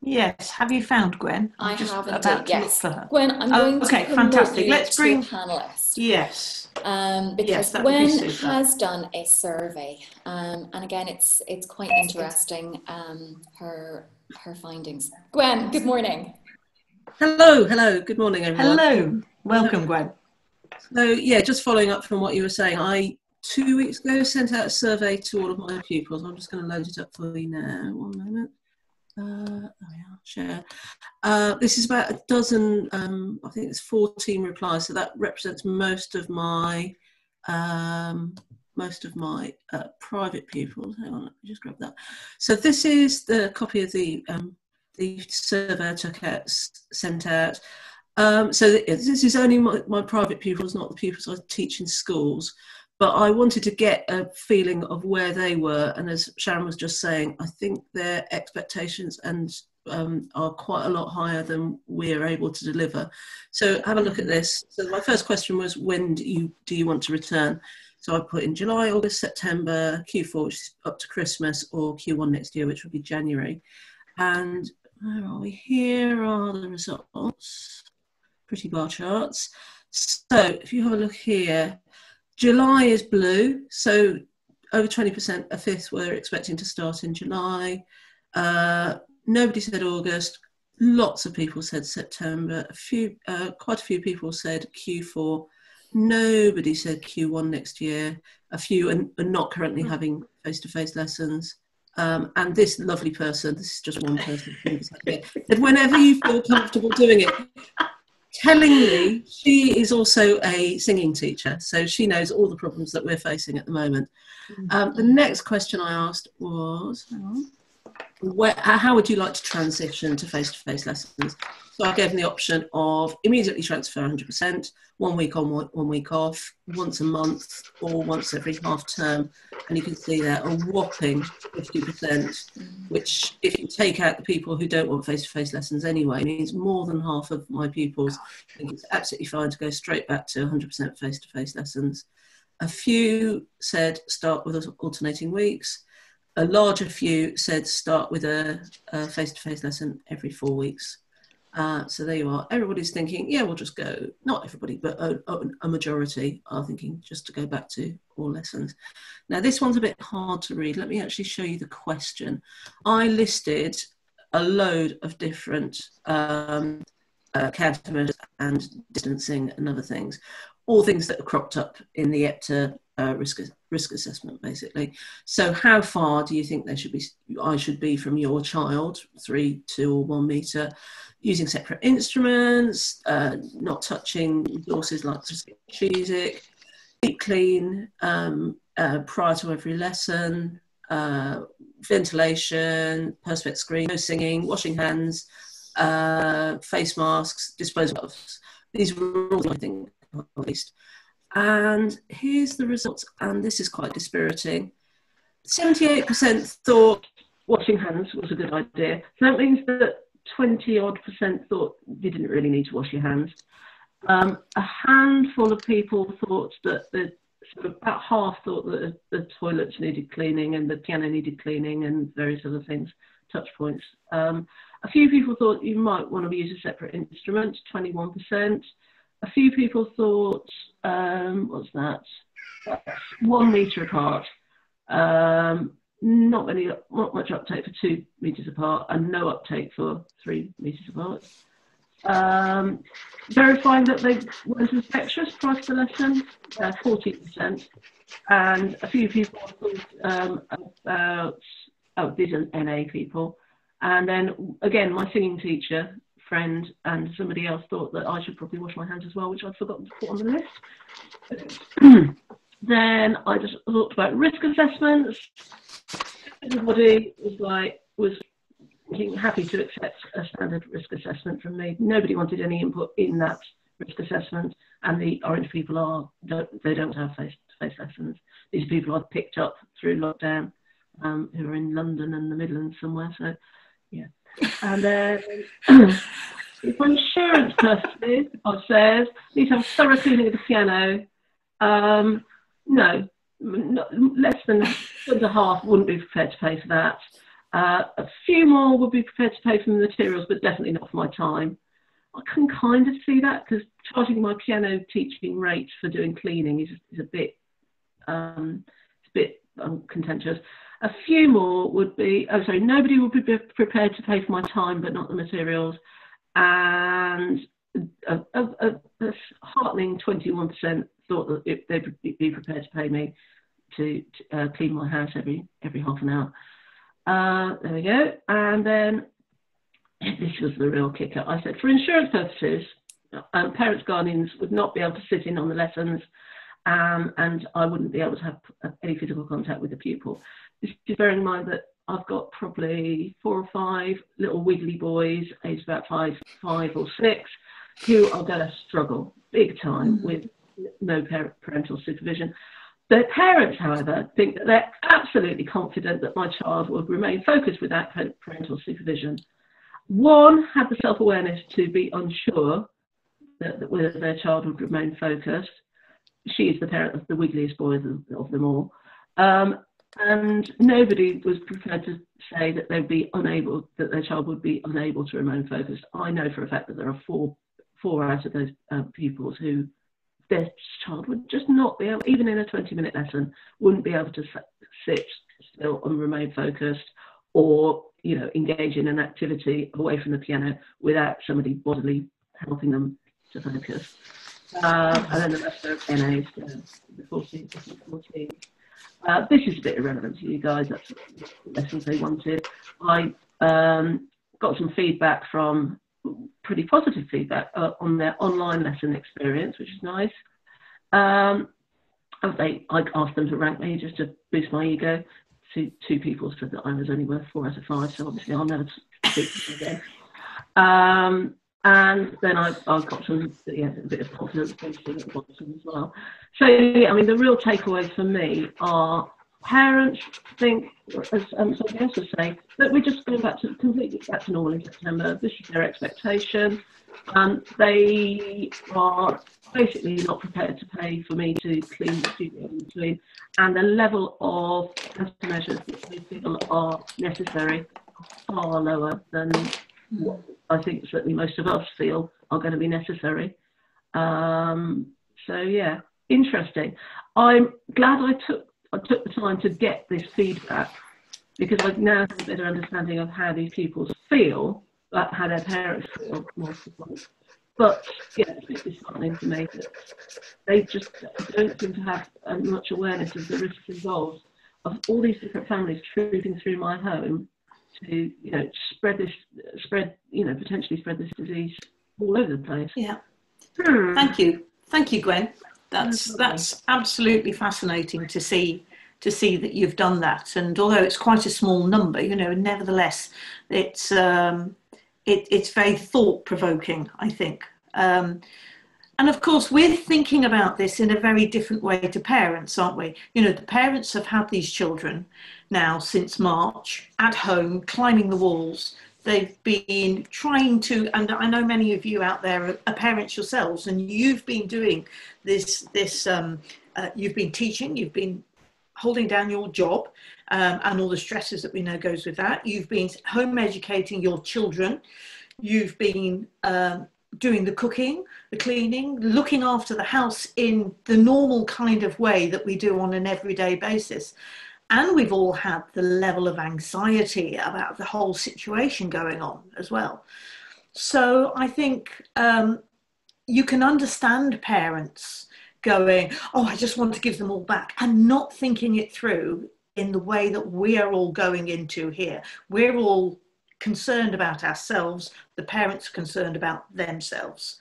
Yes. Have you found Gwen? I'm I just have indeed. Yes. Gwen, I'm oh, going okay, to fantastic. Let's bring panelists. Yes. Um, because yes, Gwen has done a survey, um, and again, it's it's quite interesting. Um, her her findings. Gwen, good morning. Hello, hello. Good morning, everyone. Hello. Welcome, Gwen. So yeah, just following up from what you were saying, I two weeks ago sent out a survey to all of my pupils. I'm just going to load it up for you now. One moment. Uh, oh share. Uh, this is about a dozen, um, I think it's 14 replies, so that represents most of my um, most of my uh, private pupils. Hang on, let me just grab that. So this is the copy of the um, the survey I took out, sent out. Um, so this is only my, my private pupils, not the pupils I teach in schools but I wanted to get a feeling of where they were. And as Sharon was just saying, I think their expectations and um, are quite a lot higher than we're able to deliver. So have a look at this. So my first question was, when do you do you want to return? So I put in July, August, September, Q4, which is up to Christmas, or Q1 next year, which would be January. And where are we? Here are the results. Pretty bar charts. So if you have a look here, July is blue, so over 20%, a fifth were expecting to start in July. Uh, nobody said August. Lots of people said September. A few, uh, quite a few people said Q4. Nobody said Q1 next year. A few are, are not currently hmm. having face-to-face lessons. Um, and this lovely person, this is just one person, said whenever you feel comfortable doing it, tellingly, she is also a singing teacher, so she knows all the problems that we're facing at the moment. Um, the next question I asked was, where, how would you like to transition to face-to-face lessons? So I gave them the option of immediately transfer 100%, one week on, one week off, once a month, or once every half term. And you can see there a whopping 50%, mm-hmm. which, if you take out the people who don't want face to face lessons anyway, means more than half of my pupils think it's absolutely fine to go straight back to 100% face to face lessons. A few said start with alternating weeks. A larger few said start with a face to face lesson every four weeks. Uh, so there you are. Everybody's thinking, yeah, we'll just go. Not everybody, but a, a, majority are thinking just to go back to all lessons. Now, this one's a bit hard to read. Let me actually show you the question. I listed a load of different um, uh, and distancing and other things, all things that are cropped up in the EPTA uh, risk risk assessment, basically. So, how far do you think they should be? I should be from your child, three, two, or one meter using separate instruments, uh, not touching resources like music, deep clean um, uh, prior to every lesson, uh, ventilation, perspex screen, no singing, washing hands, uh, face masks, disposable gloves. These all, I think, at least. And here's the results, and this is quite dispiriting. 78% thought washing hands was a good idea. So that means that 20 odd percent thought you didn't really need to wash your hands. Um, a handful of people thought that the sort of about half thought that the, toilets needed cleaning and the piano needed cleaning and various other things, touch points. Um, a few people thought you might want to use a separate instrument, 21%. A few people thought, um, what's that? one metre apart. Um, not many, not much uptake for two meters apart, and no uptake for three meters apart. Um, verifying that they were prior to the lesson, uh, 40%, and a few people um, about, oh, these are NA people, and then again, my singing teacher friend and somebody else thought that I should probably wash my hands as well, which I'd forgotten to put on the list. then I just thought about risk assessments everybody was like was happy to accept a standard risk assessment from me. Nobody wanted any input in that risk assessment, and the Orange people are don't, they don't have face-to-face lessons. These people I've picked up through lockdown, um, who are in London and the Midlands somewhere. So, yeah, and then. for insurance purposes, I says, need to have thorough cleaning of the piano. Um, no, less than, than a half wouldn't be prepared to pay for that. Uh, a few more would be prepared to pay for the materials, but definitely not for my time. I can kind of see that because charging my piano teaching rate for doing cleaning is, is a bit um, it's a bit um, contentious. A few more would be, oh sorry, nobody would be prepared to pay for my time, but not the materials. And a, a, a, heartening 21% thought that it, they'd be prepared to pay me to, to uh, clean my house every every half an hour. Uh, there we go. And then this was the real kicker. I said, for insurance purposes, um, parents, guardians would not be able to sit in on the lessons, um, and I wouldn't be able to have any physical contact with the pupil. Just bearing in mind that I've got probably four or five little wiggly boys, aged about five, five or six, who are going to struggle big time mm. with no parental supervision. Their parents, however, think that they're absolutely confident that my child will remain focused without parental supervision. One had the self awareness to be unsure that, that, whether their child would remain focused. She is the parent of the wiggliest boy of, of them all. Um, and nobody was prepared to say that they'd be unable, that their child would be unable to remain focused. I know for a fact that there are four, four out of those uh, pupils who their child would just not be able, even in a 20 minute lesson, wouldn't be able to sit still and remain focused or, you know, engage in an activity away from the piano without somebody bodily helping them to focus. Uh, and then the rest are NAs, uh, the 14, 14. Uh, this is a bit irrelevant to you guys. That's lessons they wanted. I um, got some feedback from pretty positive feedback uh, on their online lesson experience, which is nice. Um, they, I asked them to rank me just to boost my ego. two, two people said that I was only worth four out of five, so obviously I'll never speak to them again. Um, and then I, I got some yeah, a bit of confidence boosting at the bottom as well. So yeah, I mean the real takeaways for me are parents think, as um, somebody else was saying, that we're just going back to completely back to normal in September. This is their expectation. Um, they are basically not prepared to pay for me to clean the studio in between, and the level of measures that they feel are necessary are far lower than what I think certainly most of us feel are going to be necessary. Um, so yeah, interesting. I'm glad I took I took the time to get this feedback because I now have a better understanding of how these pupils feel, uh, how their parents feel more But yeah, it's disheartening to me that they just don't seem to have uh, much awareness of the risks involved of all these different families trooping through my home to you know spread this spread you know potentially spread this disease all over the place. Yeah. Hmm. Thank you, thank you, Gwen. That's that's absolutely fascinating to see to see that you've done that. And although it's quite a small number, you know, nevertheless, it's um, it, it's very thought provoking. I think. Um, and of course, we're thinking about this in a very different way to parents, aren't we? You know, the parents have had these children now since March at home, climbing the walls. They've been trying to, and I know many of you out there are parents yourselves, and you've been doing this. This um, uh, you've been teaching, you've been holding down your job, um, and all the stresses that we know goes with that. You've been home educating your children. You've been um, doing the cooking, the cleaning, looking after the house in the normal kind of way that we do on an everyday basis. And we've all had the level of anxiety about the whole situation going on as well. So I think um, you can understand parents going, oh, I just want to give them all back, and not thinking it through in the way that we are all going into here. We're all concerned about ourselves, the parents are concerned about themselves.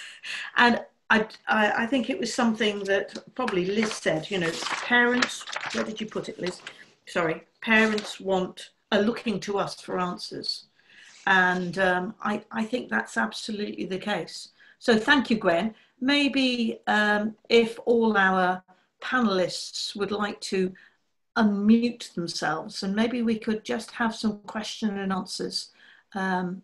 and I, I, I, think it was something that probably Liz said, you know, parents, where did you put it, Liz? Sorry, parents want, are looking to us for answers. And um, I, I think that's absolutely the case. So thank you, Gwen. Maybe um, if all our panelists would like to unmute themselves and maybe we could just have some question and answers um,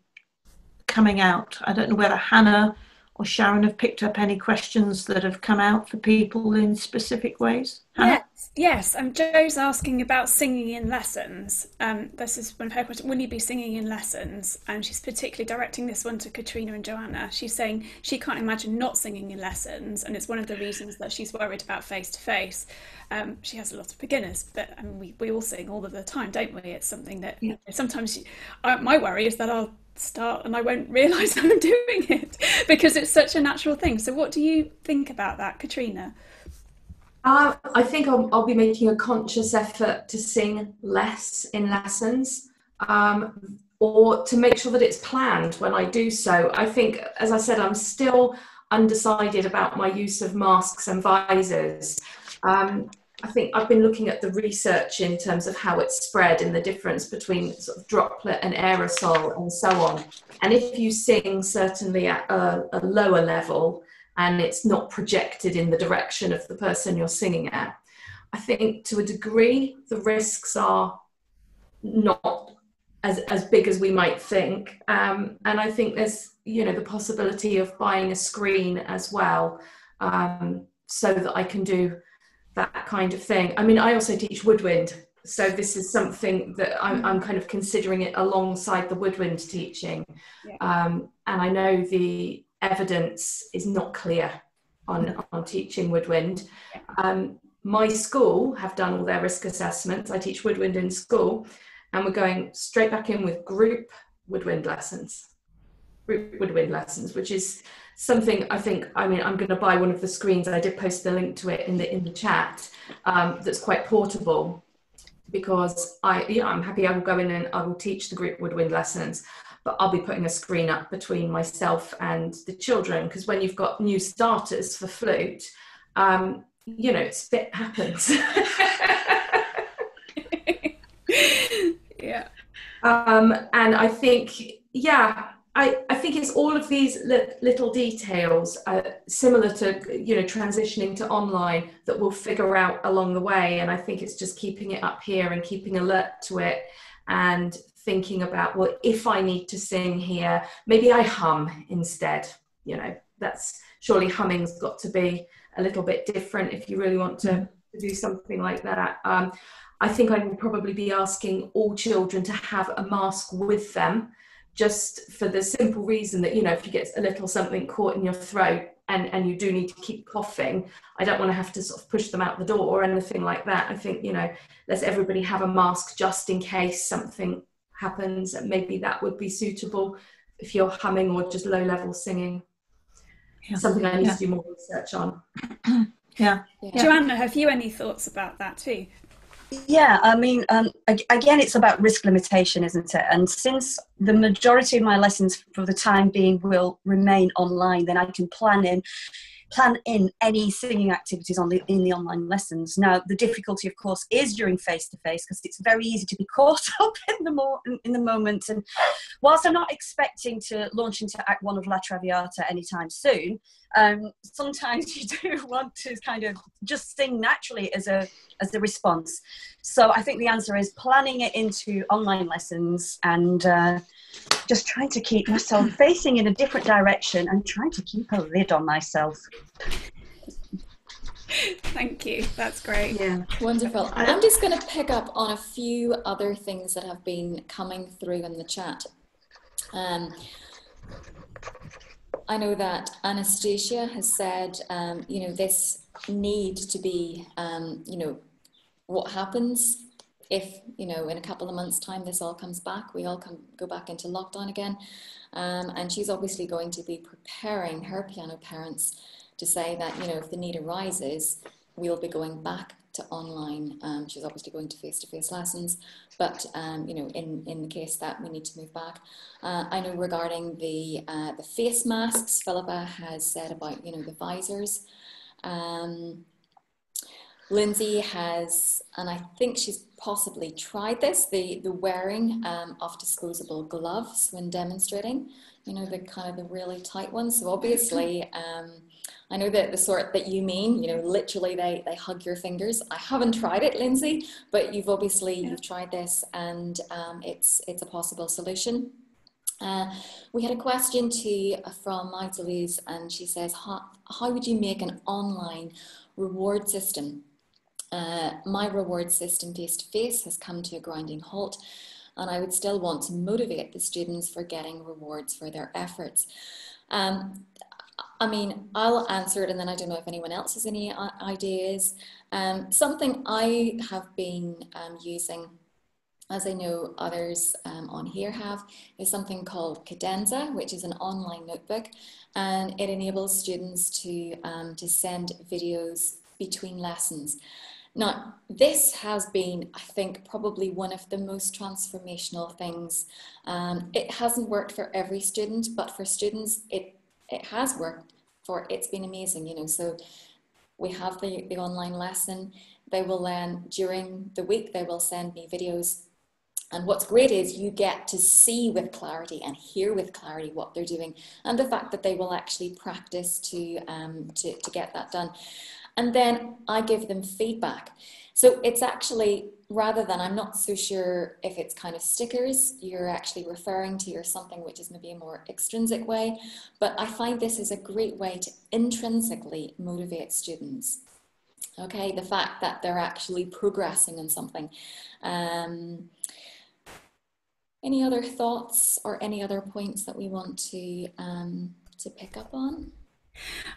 coming out. I don't know whether Hannah or Sharon have picked up any questions that have come out for people in specific ways. Hannah? Yes, yes. Um, Joe's asking about singing in lessons. Um, this is one of her questions. Will you be singing in lessons? And she's particularly directing this one to Katrina and Joanna. She's saying she can't imagine not singing in lessons, and it's one of the reasons that she's worried about face to face. She has a lot of beginners, but I mean, we, we all sing all of the time, don't we? It's something that yeah. sometimes she, my worry is that I'll start and I won't realise I'm doing it because it's such a natural thing. So, what do you think about that, Katrina? Uh, I think I'll, I'll, be making a conscious effort to sing less in lessons um, or to make sure that it's planned when I do so. I think, as I said, I'm still undecided about my use of masks and visors. Um, I think I've been looking at the research in terms of how it's spread and the difference between sort of droplet and aerosol and so on. And if you sing certainly at a, a lower level and it's not projected in the direction of the person you're singing at, I think to a degree the risks are not as, as big as we might think. Um, and I think there's, you know, the possibility of buying a screen as well um, so that I can do that kind of thing. I mean, I also teach woodwind, so this is something that I'm, I'm kind of considering it alongside the woodwind teaching. Yeah. Um, and I know the evidence is not clear on, on teaching woodwind. Um, my school have done all their risk assessments. I teach woodwind in school, and we're going straight back in with group woodwind lessons. Group woodwind lessons, which is something I think I mean I'm going to buy one of the screens. I did post the link to it in the in the chat. Um, that's quite portable because I yeah I'm happy I will go in and I will teach the group woodwind lessons. But I'll be putting a screen up between myself and the children because when you've got new starters for flute, um, you know, it's spit happens. Um, and I think, yeah, I, I think it's all of these li- little details uh, similar to you know transitioning to online that we'll figure out along the way. And i think it's just keeping it up here and keeping alert to it and thinking about well if i need to sing here maybe i hum instead you know. That's surely humming's got to be a little bit different if you really want to, to do something like that. Um, i think i would probably be asking all children to have a mask with them just for the simple reason that you know if you get a little something caught in your throat and and you do need to keep coughing i don't want to have to sort of push them out the door or anything like that i think you know let's everybody have a mask just in case something happens and maybe that would be suitable if you're humming or just low level singing yeah. something i need yeah. to do more research on yeah. yeah joanna have you any thoughts about that too yeah, I mean, um, again, it's about risk limitation, isn't it? And since the majority of my lessons for the time being will remain online, then I can plan in plan in any singing activities on the in the online lessons. Now, the difficulty, of course, is during face to face because it's very easy to be caught up in the more in the moment. And whilst I'm not expecting to launch into Act One of La Traviata anytime soon, um, sometimes you do want to kind of just sing naturally as a as a response. So I think the answer is planning it into online lessons and uh, just trying to keep myself facing in a different direction and trying to keep a lid on myself. Thank you. That's great. Yeah. Wonderful. I'm just going to pick up on a few other things that have been coming through in the chat. Um, I know that Anastasia has said, um, you know, this need to be, um, you know, what happens if, you know, in a couple of months' time this all comes back, we all come go back into lockdown again. Um, and she's obviously going to be preparing her piano parents to say that, you know, if the need arises, we'll be going back to online. Um, she's obviously going to face-to-face lessons, but um, you know, in, in the case that we need to move back, uh, I know regarding the uh, the face masks, Philippa has said about you know the visors. Um, Lindsay has, and I think she's possibly tried this, the, the wearing um, of disposable gloves when demonstrating, you know, the kind of the really tight ones. So obviously, um, I know that the sort that you mean, you know, literally they, they hug your fingers. I haven't tried it, Lindsay, but you've obviously, yeah. you've tried this and um, it's, it's a possible solution. Uh, we had a question to, uh, from Magdalise and she says, how, how would you make an online reward system uh, my reward system face to face has come to a grinding halt, and I would still want to motivate the students for getting rewards for their efforts. Um, I mean, I'll answer it, and then I don't know if anyone else has any ideas. Um, something I have been um, using, as I know others um, on here have, is something called Cadenza, which is an online notebook, and it enables students to um, to send videos between lessons. Now, this has been, I think, probably one of the most transformational things. Um, it hasn't worked for every student, but for students, it, it has worked for, it's been amazing, you know. So we have the, the online lesson. They will then, during the week, they will send me videos and what's great is you get to see with clarity and hear with clarity what they're doing, and the fact that they will actually practice to um, to, to get that done and then I give them feedback. So it's actually rather than I'm not so sure if it's kind of stickers you're actually referring to or something which is maybe a more extrinsic way, but I find this is a great way to intrinsically motivate students. Okay, the fact that they're actually progressing in something. Um, any other thoughts or any other points that we want to um, to pick up on?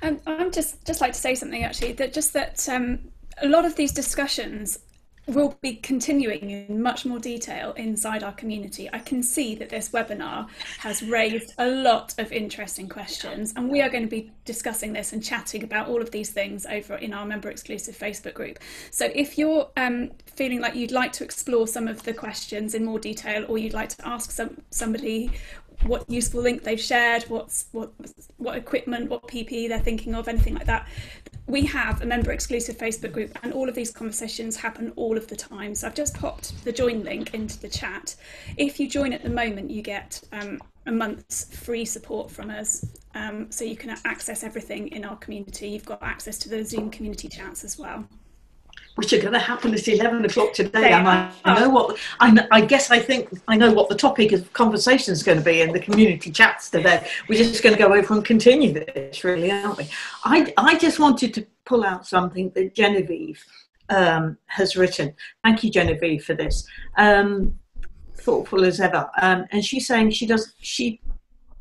Um, I'm just just like to say something actually that just that um, a lot of these discussions will be continuing in much more detail inside our community. I can see that this webinar has raised a lot of interesting questions, and we are going to be discussing this and chatting about all of these things over in our member exclusive Facebook group. So if you're um, feeling like you'd like to explore some of the questions in more detail, or you'd like to ask some, somebody what useful link they've shared, what's what what equipment, what PPE they're thinking of, anything like that. We have a member exclusive Facebook group, and all of these conversations happen all of the time. So I've just popped the join link into the chat. If you join at the moment, you get um, a month's free support from us. Um, so you can access everything in our community. You've got access to the Zoom community chats as well which are going to happen at 11 o'clock today. And I, I know what, I, I, guess I think I know what the topic of conversation is going to be in the community chats today. We're just going to go over and continue this, really, aren't we? I, I just wanted to pull out something that Genevieve um, has written. Thank you, Genevieve, for this. Um, thoughtful as ever. Um, and she's saying she does, she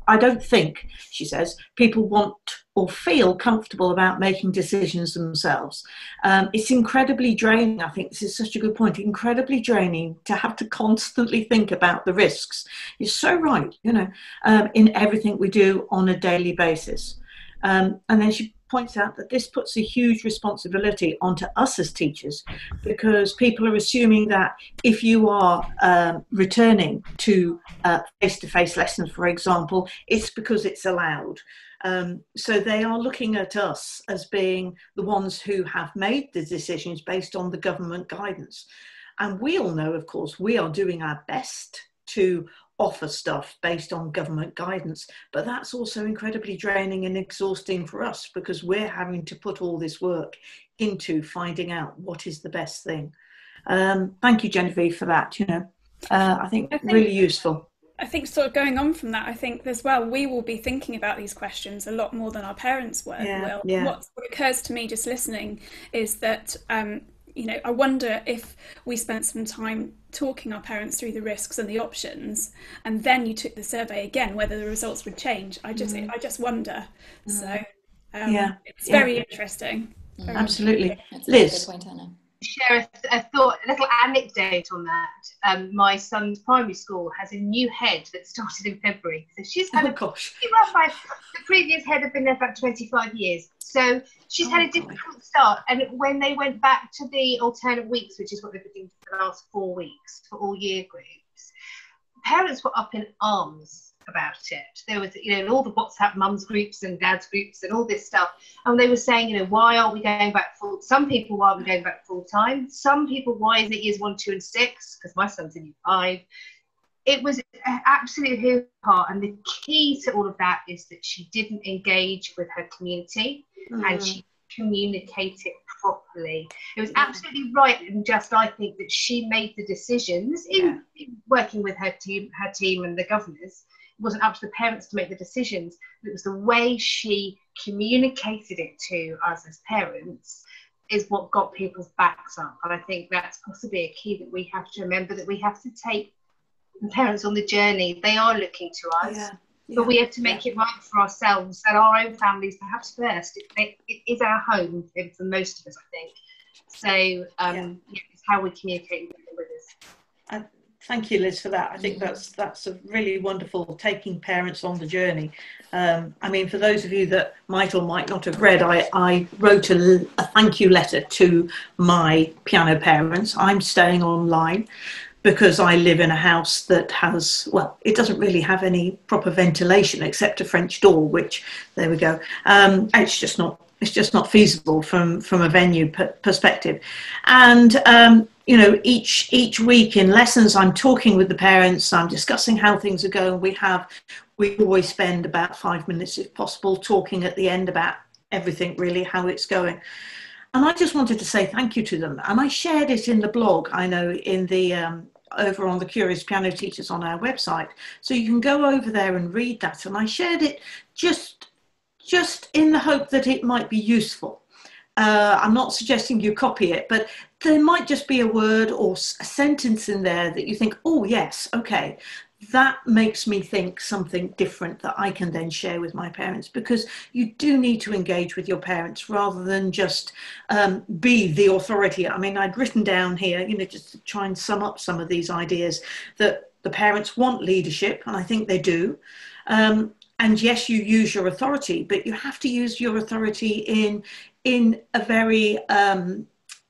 I don't think, she says, people want or feel comfortable about making decisions themselves. Um, it's incredibly draining. I think this is such a good point. Incredibly draining to have to constantly think about the risks. You're so right, you know, um, in everything we do on a daily basis. Um, and then she points out that this puts a huge responsibility onto us as teachers because people are assuming that if you are um, returning to face to face lessons, for example, it's because it's allowed. Um, so they are looking at us as being the ones who have made the decisions based on the government guidance. And we all know, of course, we are doing our best to offer stuff based on government guidance. But that's also incredibly draining and exhausting for us because we're having to put all this work into finding out what is the best thing. Um, thank you, Genevieve, for that. You know, uh, I, think I think really useful. I think sort of going on from that, I think as well, we will be thinking about these questions a lot more than our parents will. Yeah, yeah. What, what, occurs to me just listening is that um, you know, I wonder if we spent some time talking our parents through the risks and the options, and then you took the survey again, whether the results would change. I just, mm. I just wonder. Mm. So, um, yeah, it's yeah. very interesting. Very Absolutely, interesting. Liz share a, a, thought, a little anecdote on that. Um, my son's primary school has a new head that started in February. So she's had oh, a gosh. By, the previous head had been there for 25 years. So she's oh, had a difficult God. start. And when they went back to the alternate weeks, which is what they've been doing for the last four weeks for all year groups, parents were up in arms about it. There was, you know, all the WhatsApp mums groups and dads groups and all this stuff. And they were saying, you know, why aren't we going back full? Some people, why are we going back full time? Some people, why is it years one, two, and six? Because my son's in year five. It was absolutely her part. And the key to all of that is that she didn't engage with her community mm. and she communicated properly. It was absolutely right and just I think that she made the decisions in, yeah. in working with her team, her team and the governors it wasn't up to the parents to make the decisions. It was the way she communicated it to us as parents is what got people's backs up. And I think that's possibly a key that we have to remember that we have to take parents on the journey. They are looking to us. Yeah. Yeah, but we have to make yeah. it right for ourselves and our own families, perhaps first. It, it, it is our home for most of us, I think. So um, yeah. it's how we communicate with us. Thank you, Liz, for that. I think that's that's a really wonderful taking parents on the journey. Um, I mean, for those of you that might or might not have read, I, I wrote a, a thank you letter to my piano parents. I'm staying online because I live in a house that has, well, it doesn't really have any proper ventilation except a French door, which, there we go. Um, it's just not it's just not feasible from from a venue perspective and um, you know each each week in lessons i'm talking with the parents i'm discussing how things are going. We have we always spend about five minutes if possible talking at the end about everything really how it's going. And i just wanted to say thank you to them. And i shared it in the blog i know in the um, over on the curious piano teachers on our website. So you can go over there and read that. And i shared it just just in the hope that it might be useful uh, I'm not suggesting you copy it, but there might just be a word or a sentence in there that you think, oh, yes, okay, that makes me think something different that I can then share with my parents because you do need to engage with your parents rather than just um, be the authority. I mean, I'd written down here, you know, just to try and sum up some of these ideas that the parents want leadership, and I think they do. Um, and yes, you use your authority, but you have to use your authority in in a very um,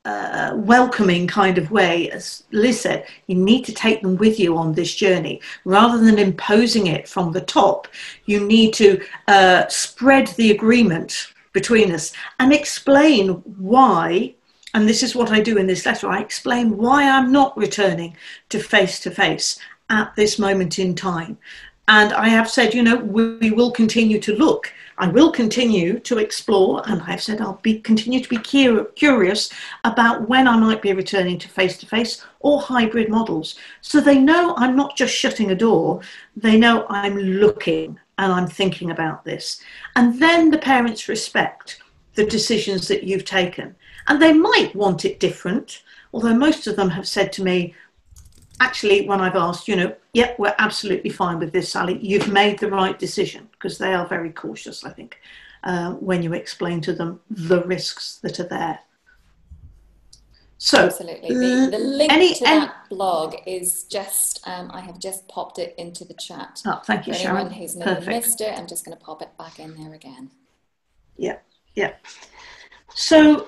uh, welcoming kind of way, as Liz said, you need to take them with you on this journey. Rather than imposing it from the top, you need to uh, spread the agreement between us and explain why and this is what I do in this letter. I explain why I'm not returning to face to face at this moment in time. And I have said, you know, we, will continue to look. I will continue to explore, and I've said I'll be continue to be curious about when I might be returning to face to face or hybrid models. So they know I'm not just shutting a door, they know I'm looking and I'm thinking about this. And then the parents respect the decisions that you've taken. And they might want it different, although most of them have said to me, actually, when I've asked, you know, yep, we're absolutely fine with this, Sally, you've made the right decision, because they are very cautious, I think, uh, when you explain to them the risks that are there. So, absolutely. The, the link any, to that blog is just, um, I have just popped it into the chat. Oh, thank you, For Sharon. anyone who's maybe missed it, I'm just going to pop it back in there again. Yeah, yeah. So,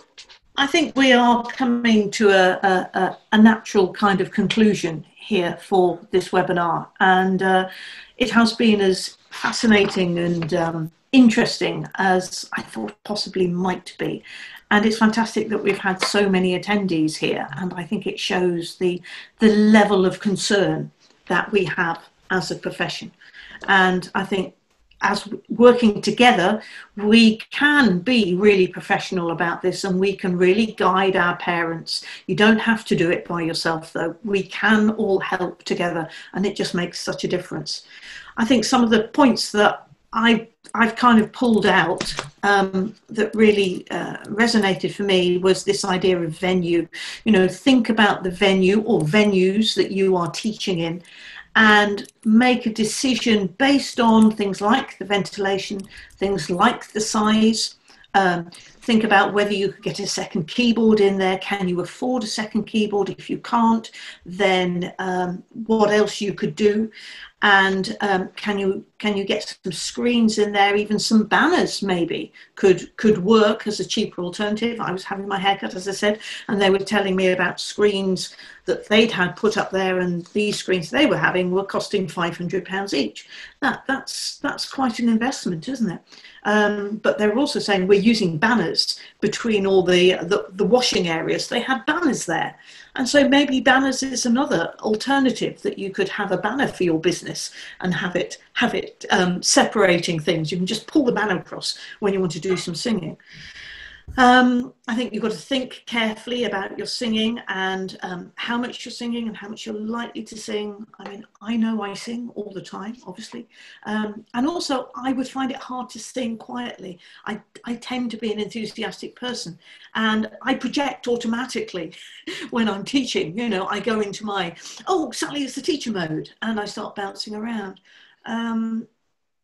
I think we are coming to a, a, a, natural kind of conclusion here for this webinar, and uh, it has been as fascinating and um, interesting as I thought possibly might be. And it's fantastic that we've had so many attendees here, and I think it shows the the level of concern that we have as a profession. And I think as working together, we can be really professional about this and we can really guide our parents. You don't have to do it by yourself, though. We can all help together, and it just makes such a difference. I think some of the points that I, I've kind of pulled out um, that really uh, resonated for me was this idea of venue. You know, think about the venue or venues that you are teaching in and make a decision based on things like the ventilation, things like the size. Um, think about whether you could get a second keyboard in there. Can you afford a second keyboard? If you can't, then um, what else you could do? And um, can you can you get some screens in there? Even some banners maybe could could work as a cheaper alternative. I was having my haircut as i said and they were telling me about screens that they'd had put up there and these screens they were having were costing 500 pounds each. That that's that's quite an investment isn't it? Um, but they were also saying we're using banners between all the, the the washing areas. They had banners there and so maybe banners is another alternative that you could have a banner for your business and have it have it um, separating things. You can just pull the banner across when you want to do some singing. Um, I think you've got to think carefully about your singing and um, how much you're singing and how much you're likely to sing. I mean, I know I sing all the time, obviously. Um, and also, I would find it hard to sing quietly. I, I tend to be an enthusiastic person and I project automatically when I'm teaching. You know, I go into my, oh, Sally is the teacher mode and I start bouncing around. Um,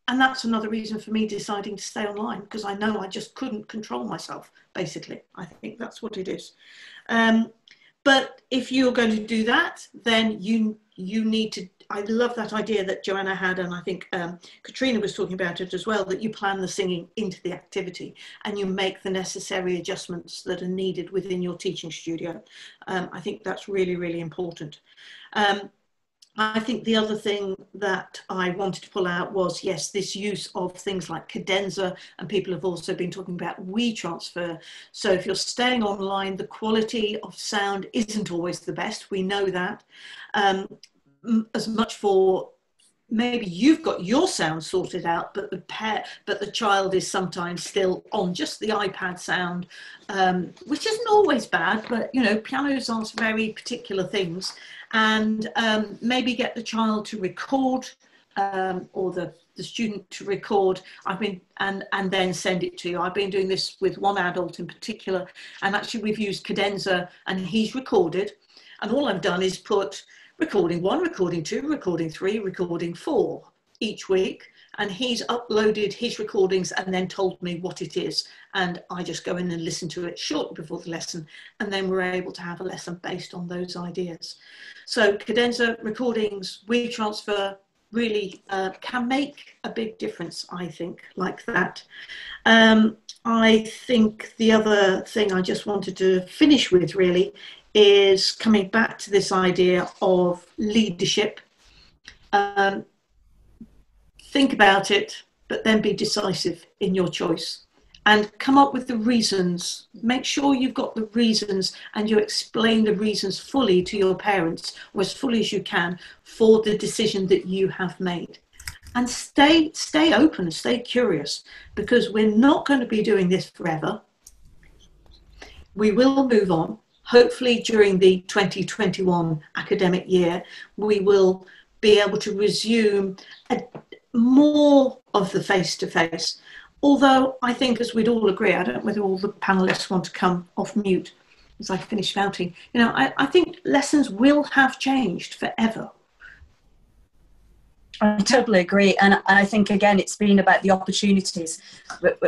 and that's another reason for me deciding to stay online because I know I just couldn't control myself. Basically, I think that's what it is. Um, but if you're going to do that, then you you need to. I love that idea that Joanna had, and I think um, Katrina was talking about it as well. That you plan the singing into the activity and you make the necessary adjustments that are needed within your teaching studio. Um, I think that's really really important. I think the other thing that I wanted to pull out was yes, this use of things like cadenza, and people have also been talking about WeTransfer. So if you're staying online, the quality of sound isn't always the best. We know that. Um, as much for maybe you've got your sound sorted out, but the but the child is sometimes still on just the iPad sound, um, which isn't always bad. But you know, pianos are very particular things, and um, maybe get the child to record um, or the, the student to record. I've been and and then send it to you. I've been doing this with one adult in particular and actually we've used cadenza and he's recorded. And all i've done is put recording one recording two recording three recording four each week. And he's uploaded his recordings and then told me what it is. And i just go in and listen to it shortly before the lesson. And then we're able to have a lesson based on those ideas. So cadenza recordings WeTransfer really uh, can make a big difference i think like that. Um, i think the other thing i just wanted to finish with really is coming back to this idea of leadership um, think about it, but then be decisive in your choice. and come up with the reasons. Make sure you've got the reasons and you explain the reasons fully to your parents, or as fully as you can, for the decision that you have made. And stay stay open, stay curious, because we're not going to be doing this forever. We will move on. Hopefully, during the 2021 academic year, we will be able to resume a, more of the face to face Although I think, as we'd all agree, I don't know whether all the panelists want to come off mute as I finish shouting. You know, I, I think lessons will have changed forever. I totally agree, and, I think again it's been about the opportunities.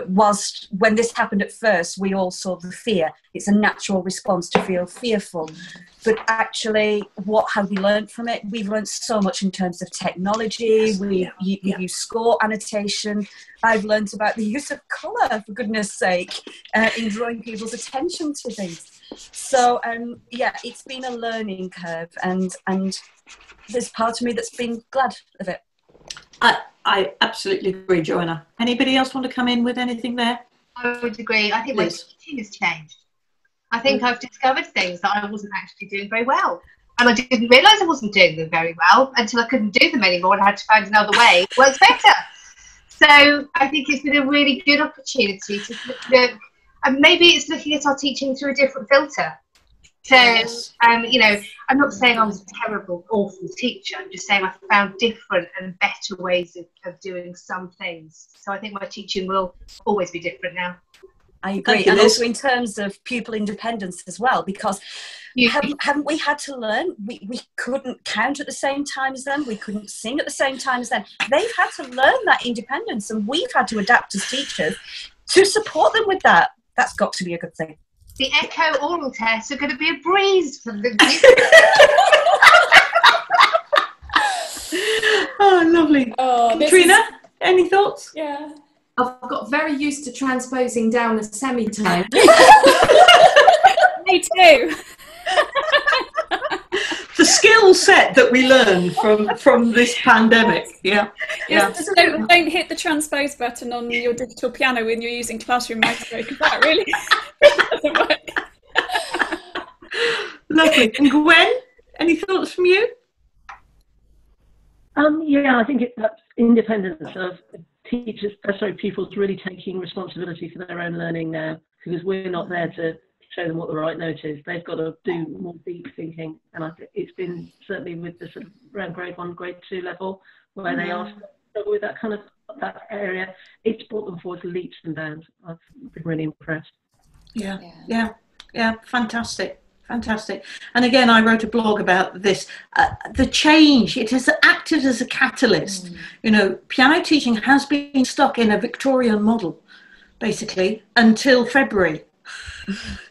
Whilst when this happened at first, we all saw the fear. It's a natural response to feel fearful, but actually, what have we learned from it? We've learned so much in terms of technology. We you, yeah. use score annotation. I've learned about the use of colour, for goodness sake, uh, in drawing people's attention to things. So um, yeah, it's been a learning curve, and and there's part of me that's been glad of it. I, I absolutely agree, Joanna. Anybody else want to come in with anything there? I would agree. I think my teaching has changed. I think mm. I've discovered things that I wasn't actually doing very well. And I didn't realise I wasn't doing them very well until I couldn't do them anymore and I had to find another way. It works better. So I think it's been a really good opportunity to look, and maybe it's looking at our teaching through a different filter. So, yes. um, you know, I'm not saying I was a terrible, awful teacher. I'm just saying I found different and better ways of, of doing some things. So I think my teaching will always be different now. I agree. and also in terms of pupil independence as well, because haven't, haven't, we had to learn? We, we couldn't count at the same time as them. We couldn't sing at the same time as them. They've had to learn that independence, and we've had to adapt as teachers to support them with that. That's got to be a good thing the echo oral tests are going to be a breeze for the. oh, lovely. Oh, Katrina, is... any thoughts? Yeah. I've got very used to transposing down a semitone. Me too the skill set that we learned from from this pandemic. Yeah. yeah. Don't, don't, hit the transpose button on your digital piano when you're using classroom micro because that really doesn't work. Lovely. And Gwen, any thoughts from you? Um, yeah, I think it, that's independence of teachers, sorry, pupils really taking responsibility for their own learning now because we're not there to show them what the right note is. They've got to do more deep thinking, and I think it's been certainly with the sort of around grade one, grade two level where mm-hmm. they are with that kind of that area. It's brought them forward leaps and bounds. I've been really impressed. Yeah, yeah, yeah, yeah fantastic. Fantastic. And again, I wrote a blog about this. Uh, the change, it has acted as a catalyst. Mm. You know, piano teaching has been stuck in a Victorian model, basically, until February.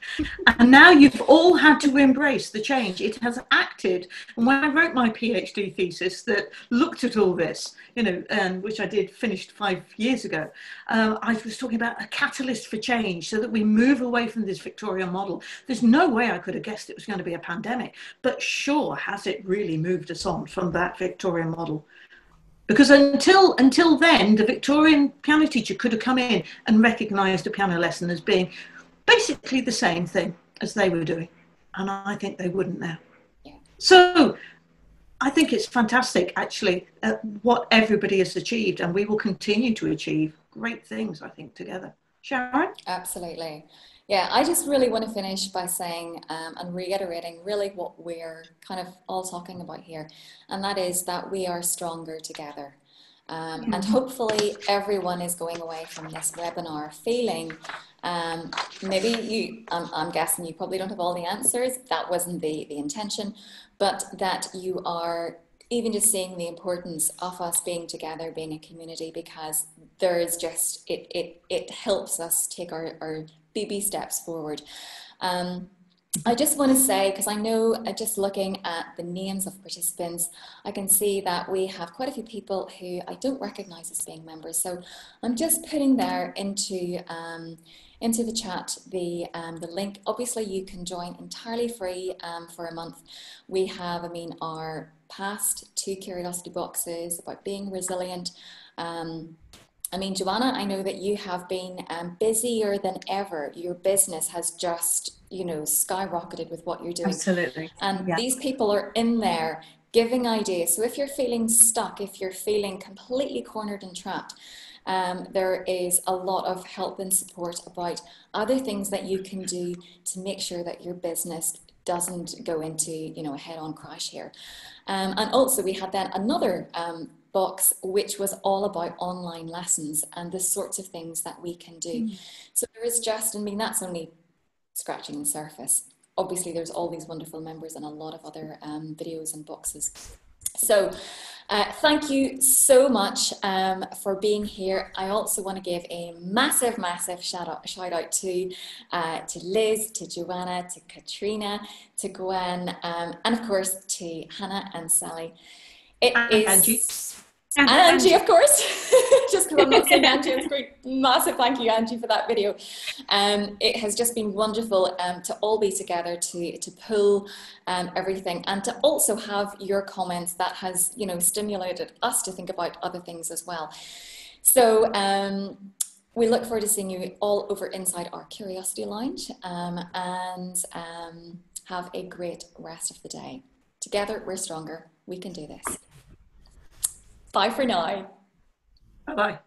and now you've all had to embrace the change. It has acted. And when I wrote my PhD thesis that looked at all this, you know, um, which I did finished five years ago, um, I was talking about a catalyst for change so that we move away from this Victorian model. There's no way I could have guessed it was going to be a pandemic, but sure has it really moved us on from that Victorian model because until until then the victorian piano teacher could have come in and recognized a piano lesson as being basically the same thing as they were doing. And I think they wouldn't now. Yeah. So I think it's fantastic, actually, uh, what everybody has achieved, and we will continue to achieve great things, I think, together. Sharon? Absolutely. Yeah, I just really want to finish by saying um, and reiterating really what we're kind of all talking about here, and that is that we are stronger together. Um, and hopefully, everyone is going away from this webinar feeling um, maybe you, I'm, I'm, guessing you probably don't have all the answers. That wasn't the, the intention, but that you are even just seeing the importance of us being together, being a community, because there is just, it, it, it helps us take our, our baby steps forward. Um, I just want to say, because I know uh, just looking at the names of participants, I can see that we have quite a few people who I don't recognize as being members. So I'm just putting there into um, into the chat the um, the link. Obviously, you can join entirely free um, for a month. We have, I mean, our past two curiosity boxes about being resilient. Um, I mean, Joanna, I know that you have been um, busier than ever. Your business has just, you know, skyrocketed with what you're doing. Absolutely. And Yeah. these people are in there giving ideas. So if you're feeling stuck, if you're feeling completely cornered and trapped, um, there is a lot of help and support about other things that you can do to make sure that your business doesn't go into, you know, a head-on crash here. Um, and also we had then another um, box which was all about online lessons and the sorts of things that we can do. So there is just, I mean, that's only scratching the surface. Obviously, there's all these wonderful members and a lot of other um, videos and boxes. So, uh, thank you so much um, for being here. I also want to give a massive, massive shout out, shout out to uh, to Liz, to Joanna, to Katrina, to Gwen, um, and of course to Hannah and Sally. It And is-. And Angie, of course. just because I'm not saying Angie, it's great. Massive thank you, Angie, for that video. Um, it has just been wonderful um, to all be together to to pull um, everything and to also have your comments that has you know stimulated us to think about other things as well. So. Um, we look forward to seeing you all over inside our Curiosity Lounge um, and um, have a great rest of the day. Together, we're stronger. We can do this. Bye for now. Bye bye.